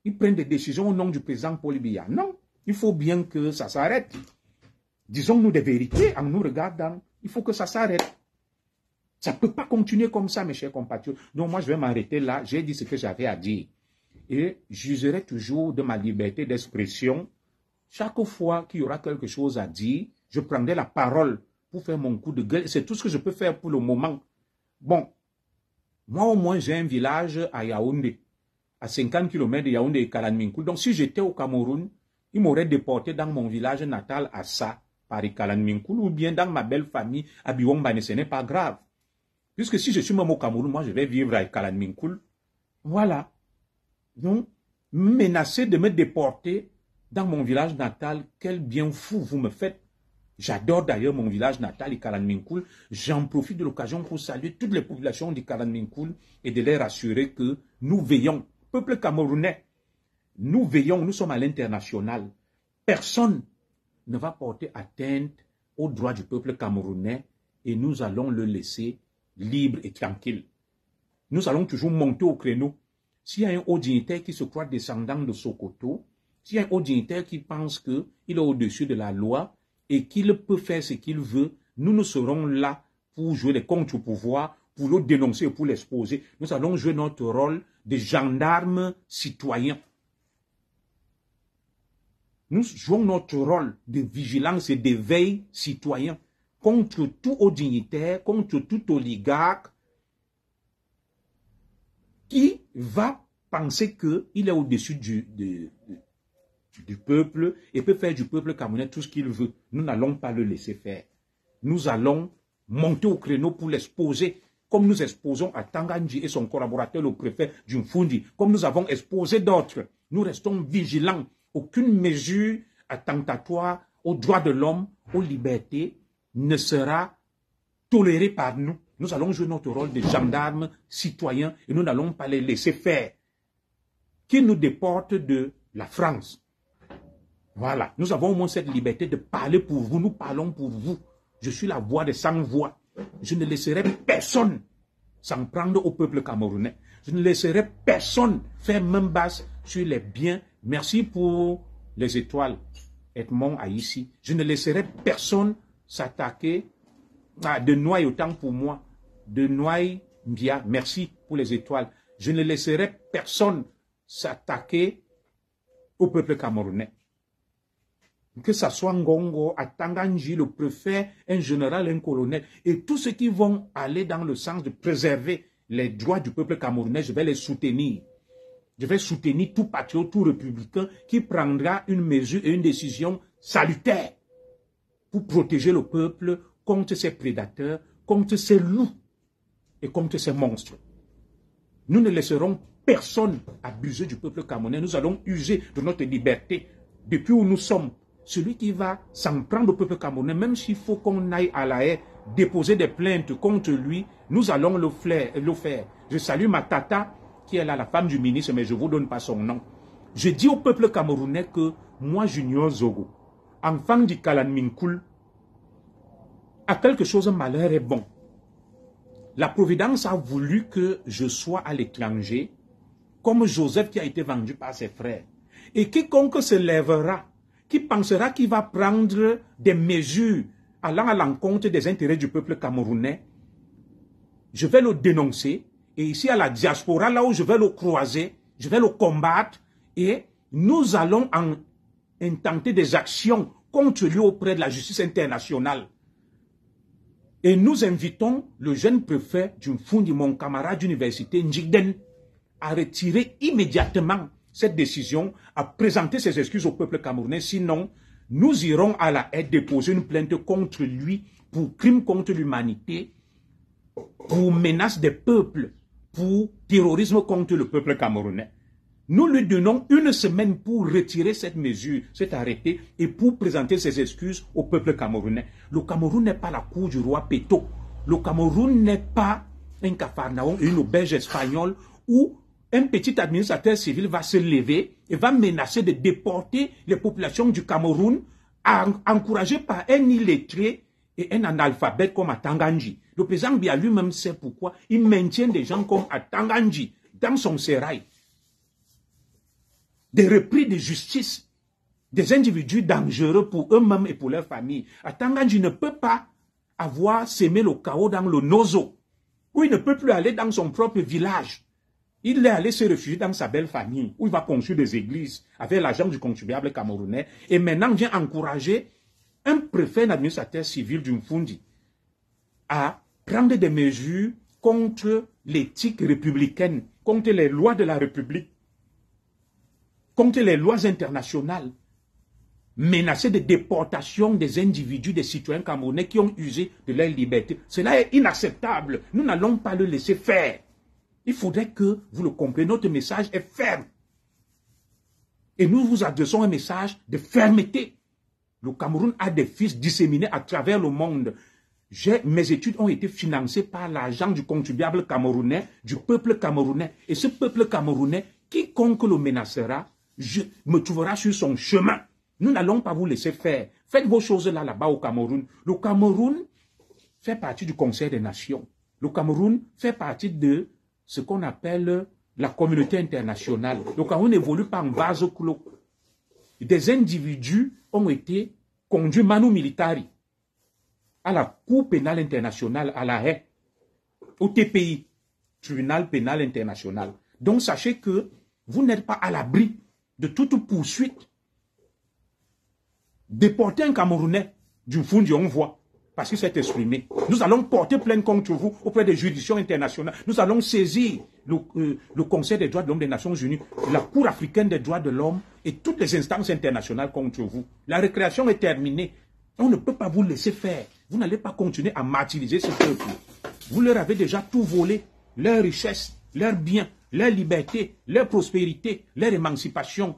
Ils prennent des décisions au nom du président Paul Biya. Non, il faut bien que ça s'arrête. Disons-nous des vérités en nous regardant. Il faut que ça s'arrête. Ça ne peut pas continuer comme ça, mes chers compatriotes. Donc moi, je vais m'arrêter là. J'ai dit ce que j'avais à dire. Et j'userai toujours de ma liberté d'expression. Chaque fois qu'il y aura quelque chose à dire, je prendrai la parole pour faire mon coup de gueule. C'est tout ce que je peux faire pour le moment. Bon, moi au moins j'ai un village à Yaoundé, à 50 km de Yaoundé et Kalanminkoul. Donc si j'étais au Cameroun, ils m'auraient déporté dans mon village natal à Sa ou bien dans ma belle famille à Biwongbane, ce n'est pas grave. Puisque si je suis même au Cameroun, moi je vais vivre à Kalanminkoul. Voilà. Donc, menacer de me déporter dans mon village natal, quel bien fou vous me faites. J'adore d'ailleurs mon village natal, Ikalan J'en profite de l'occasion pour saluer toutes les populations d'Ikalan et de les rassurer que nous veillons, peuple camerounais, nous veillons, nous sommes à l'international. Personne ne va porter atteinte aux droits du peuple camerounais et nous allons le laisser libre et tranquille. Nous allons toujours monter au créneau. S'il y a un haut dignitaire qui se croit descendant de Sokoto, s'il y a un haut dignitaire qui pense qu'il est au-dessus de la loi et qu'il peut faire ce qu'il veut, nous nous serons là pour jouer les contre-pouvoirs, pour le dénoncer pour l'exposer. Nous allons jouer notre rôle de gendarmes citoyens. Nous jouons notre rôle de vigilance et d'éveil citoyen contre tout haut dignitaire, contre tout oligarque qui va penser qu'il est au-dessus du, du peuple et peut faire du peuple camerounais tout ce qu'il veut. Nous n'allons pas le laisser faire. Nous allons monter au créneau pour l'exposer, comme nous exposons à Tanganji et son collaborateur, le préfet Jumfundi, comme nous avons exposé d'autres. Nous restons vigilants aucune mesure attentatoire aux droits de l'homme, aux libertés, ne sera tolérée par nous. Nous allons jouer notre rôle de gendarmes citoyens et nous n'allons pas les laisser faire. Qui nous déporte de la France? Voilà, nous avons au moins cette liberté de parler pour vous, nous parlons pour vous. Je suis la voix des sans-voix. Je ne laisserai personne s'en prendre au peuple camerounais. Je ne laisserai personne faire même basse sur les biens Merci pour les étoiles, Edmond ici. Je ne laisserai personne s'attaquer à de Noailles autant pour moi. De Noailles, bien, merci pour les étoiles. Je ne laisserai personne s'attaquer au peuple camerounais. Que ce soit Ngongo, Atanganji, le préfet, un général, un colonel, et tous ceux qui vont aller dans le sens de préserver les droits du peuple camerounais, je vais les soutenir. Je vais soutenir tout patriote, tout républicain qui prendra une mesure et une décision salutaire pour protéger le peuple contre ces prédateurs, contre ces loups et contre ces monstres. Nous ne laisserons personne abuser du peuple camerounais. Nous allons user de notre liberté depuis où nous sommes. Celui qui va s'en prendre au peuple camerounais, même s'il faut qu'on aille à la haie déposer des plaintes contre lui, nous allons le, faire. Je salue ma tata, qui est là, la femme du ministre, mais je ne vous donne pas son nom. Je dis au peuple camerounais que moi, Junior Zogo, enfant du Kalan Minkul, à quelque chose, malheur est bon. La Providence a voulu que je sois à l'étranger, comme Joseph qui a été vendu par ses frères. Et quiconque se lèvera, qui pensera qu'il va prendre des mesures allant à l'encontre des intérêts du peuple camerounais, je vais le dénoncer. Et ici à la diaspora, là où je vais le croiser, je vais le combattre et nous allons en intenter des actions contre lui auprès de la justice internationale. Et nous invitons le jeune préfet du Fundi, mon camarade d'université, Njigden, à retirer immédiatement cette décision, à présenter ses excuses au peuple camerounais. Sinon, nous irons à la haie déposer une plainte contre lui pour crime contre l'humanité, pour menace des peuples, pour terrorisme contre le peuple camerounais. Nous lui donnons une semaine pour retirer cette mesure, cet arrêté, et pour présenter ses excuses au peuple camerounais. Le Cameroun n'est pas la cour du roi Péto. Le Cameroun n'est pas un cafarnaum, une auberge espagnole où un petit administrateur civil va se lever et va menacer de déporter les populations du Cameroun, encouragé par un illettré et un analphabète comme à Tanganji. Le président Bia lui-même sait pourquoi il maintient des gens comme à Tanganji dans son sérail des repris de justice, des individus dangereux pour eux-mêmes et pour leur famille. Atanganji ne peut pas avoir sémé le chaos dans le Nozo, où il ne peut plus aller dans son propre village. Il est allé se réfugier dans sa belle famille, où il va construire des églises avec l'argent du contribuable camerounais, et maintenant vient encourager un préfet, un administrateur civil d'une Fundi à prendre des mesures contre l'éthique républicaine, contre les lois de la République contre les lois internationales, menacer de déportation des individus, des citoyens camerounais qui ont usé de leur liberté. Cela est inacceptable. Nous n'allons pas le laisser faire. Il faudrait que vous le compreniez. Notre message est ferme. Et nous vous adressons un message de fermeté. Le Cameroun a des fils disséminés à travers le monde. Mes études ont été financées par l'argent du contribuable camerounais, du peuple camerounais. Et ce peuple camerounais, quiconque le menacera, me trouvera sur son chemin. Nous n'allons pas vous laisser faire. Faites vos choses là, là-bas au Cameroun. Le Cameroun fait partie du Conseil des Nations. Le Cameroun fait partie de ce qu'on appelle la communauté internationale. Le Cameroun n'évolue pas en vase clos. Des individus ont été conduits manu militari à la Cour pénale internationale à la haie, au TPI, Tribunal pénal international. Donc sachez que vous n'êtes pas à l'abri de toute poursuite, déporter un Camerounais du fond du voit, parce qu'il s'est exprimé. Nous allons porter plainte contre vous auprès des juridictions internationales. Nous allons saisir le, euh, le Conseil des droits de l'homme des Nations Unies, la Cour africaine des droits de l'homme et toutes les instances internationales contre vous. La récréation est terminée. On ne peut pas vous laisser faire. Vous n'allez pas continuer à martyriser ce peuple. Vous leur avez déjà tout volé, leurs richesses, leurs biens, leur liberté, leur prospérité, leur émancipation.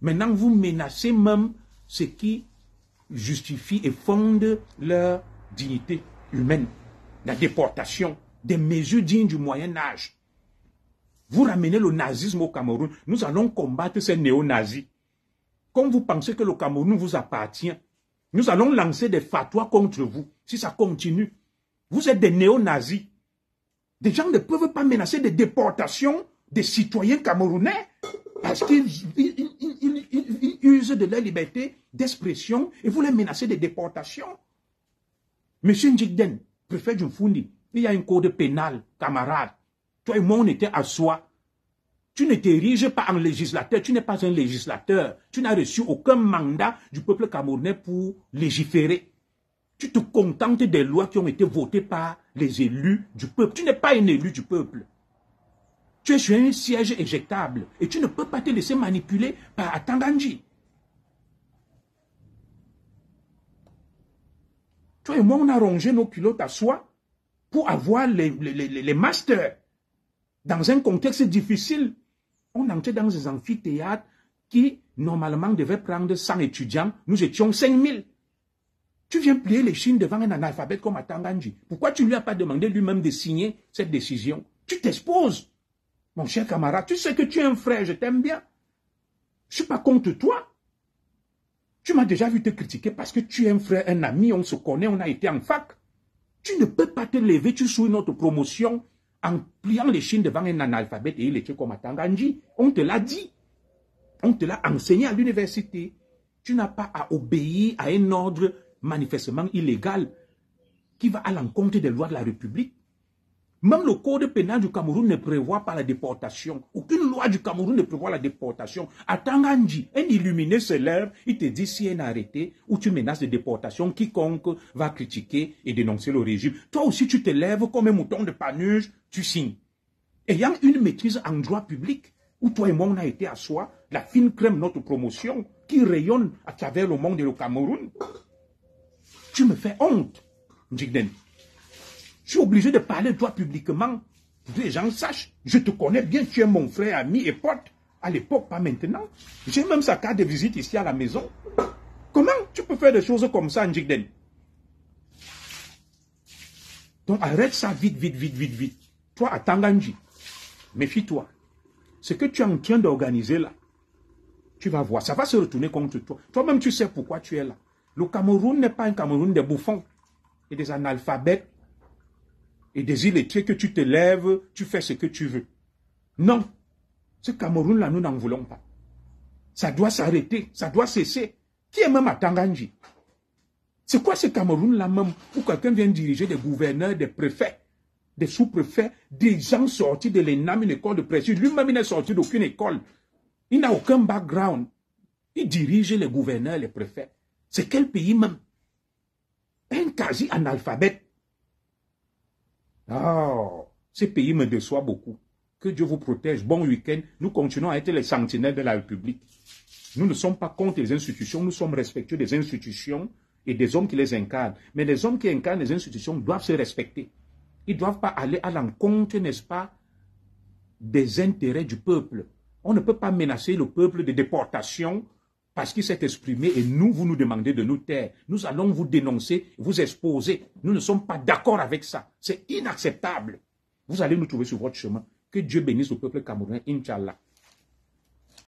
Maintenant, vous menacez même ce qui justifie et fonde leur dignité humaine. La déportation, des mesures dignes du Moyen Âge. Vous ramenez le nazisme au Cameroun. Nous allons combattre ces néo-nazis. Comme vous pensez que le Cameroun vous appartient, nous allons lancer des fatwas contre vous. Si ça continue, vous êtes des néo-nazis. Des gens ne peuvent pas menacer de déportation des citoyens camerounais parce qu'ils de leur liberté d'expression et vous les menacez de déportation. Monsieur Njigden, préfet Fundi, il y a un code pénal, camarade. Toi et moi, on était à soi. Tu ne t'ériges pas en législateur, tu n'es pas un législateur. Tu n'as reçu aucun mandat du peuple camerounais pour légiférer. Tu te contentes des lois qui ont été votées par les élus du peuple. Tu n'es pas un élu du peuple. Tu es sur un siège éjectable et tu ne peux pas te laisser manipuler par Atanganji. Toi et moi, on a rongé nos culottes à soi pour avoir les, les, masters. Dans un contexte difficile, on entrait dans des amphithéâtres qui, normalement, devaient prendre 100 étudiants. Nous étions 5000. Tu viens plier les chines devant un analphabète comme Atanganji. Pourquoi tu ne lui as pas demandé lui-même de signer cette décision? Tu t'exposes. Mon cher camarade, tu sais que tu es un frère, je t'aime bien. Je ne suis pas contre toi. Tu m'as déjà vu te critiquer parce que tu es un frère, un ami, on se connaît, on a été en fac. Tu ne peux pas te lever, tu souhaites notre promotion en pliant les chines devant un analphabète et il était comme Atanganji. On te l'a dit. On te l'a enseigné à l'université. Tu n'as pas à obéir à un ordre manifestement illégal qui va à l'encontre des lois de la République. Même le code pénal du Cameroun ne prévoit pas la déportation. Aucune loi du Cameroun ne prévoit la déportation. À un illuminé se lève, il te dit si un arrêté ou tu menaces de déportation, quiconque va critiquer et dénoncer le régime. Toi aussi, tu te lèves comme un mouton de panuge, tu signes. Ayant une maîtrise en droit public, où toi et moi on a été à soi, la fine crème, notre promotion, qui rayonne à travers le monde et le Cameroun, tu me fais honte. Je suis obligé de parler de toi publiquement pour que les gens sachent. Je te connais bien, tu es mon frère, ami et pote. À l'époque, pas maintenant. J'ai même sa carte de visite ici à la maison. Comment tu peux faire des choses comme ça, Njigden Donc arrête ça vite, vite, vite, vite, vite. Toi, à Tanganji, méfie-toi. Ce que tu es en train d'organiser là, tu vas voir, ça va se retourner contre toi. Toi-même, tu sais pourquoi tu es là. Le Cameroun n'est pas un Cameroun des bouffons et des analphabètes et des illettrés que tu te lèves, tu fais ce que tu veux. Non. Ce Cameroun-là, nous n'en voulons pas. Ça doit s'arrêter, ça doit cesser. Qui est même à Tanganji? C'est quoi ce Cameroun-là même où quelqu'un vient diriger des gouverneurs, des préfets, des sous-préfets, des gens sortis de l'ENAM, une école de pression. Lui-même, il n'est sorti d'aucune école. Il n'a aucun background. Il dirige les gouverneurs, les préfets. C'est quel pays même? Un quasi-analphabète Oh, ce pays me déçoit beaucoup. Que Dieu vous protège. Bon week-end. Nous continuons à être les sentinelles de la République. Nous ne sommes pas contre les institutions, nous sommes respectueux des institutions et des hommes qui les incarnent. Mais les hommes qui incarnent les institutions doivent se respecter. Ils ne doivent pas aller à l'encontre, n'est-ce pas, des intérêts du peuple. On ne peut pas menacer le peuple de déportation parce qu'il s'est exprimé et nous, vous nous demandez de nous taire. Nous allons vous dénoncer, vous exposer. Nous ne sommes pas d'accord avec ça. C'est inacceptable. Vous allez nous trouver sur votre chemin. Que Dieu bénisse le peuple camerounais, Inch'Allah.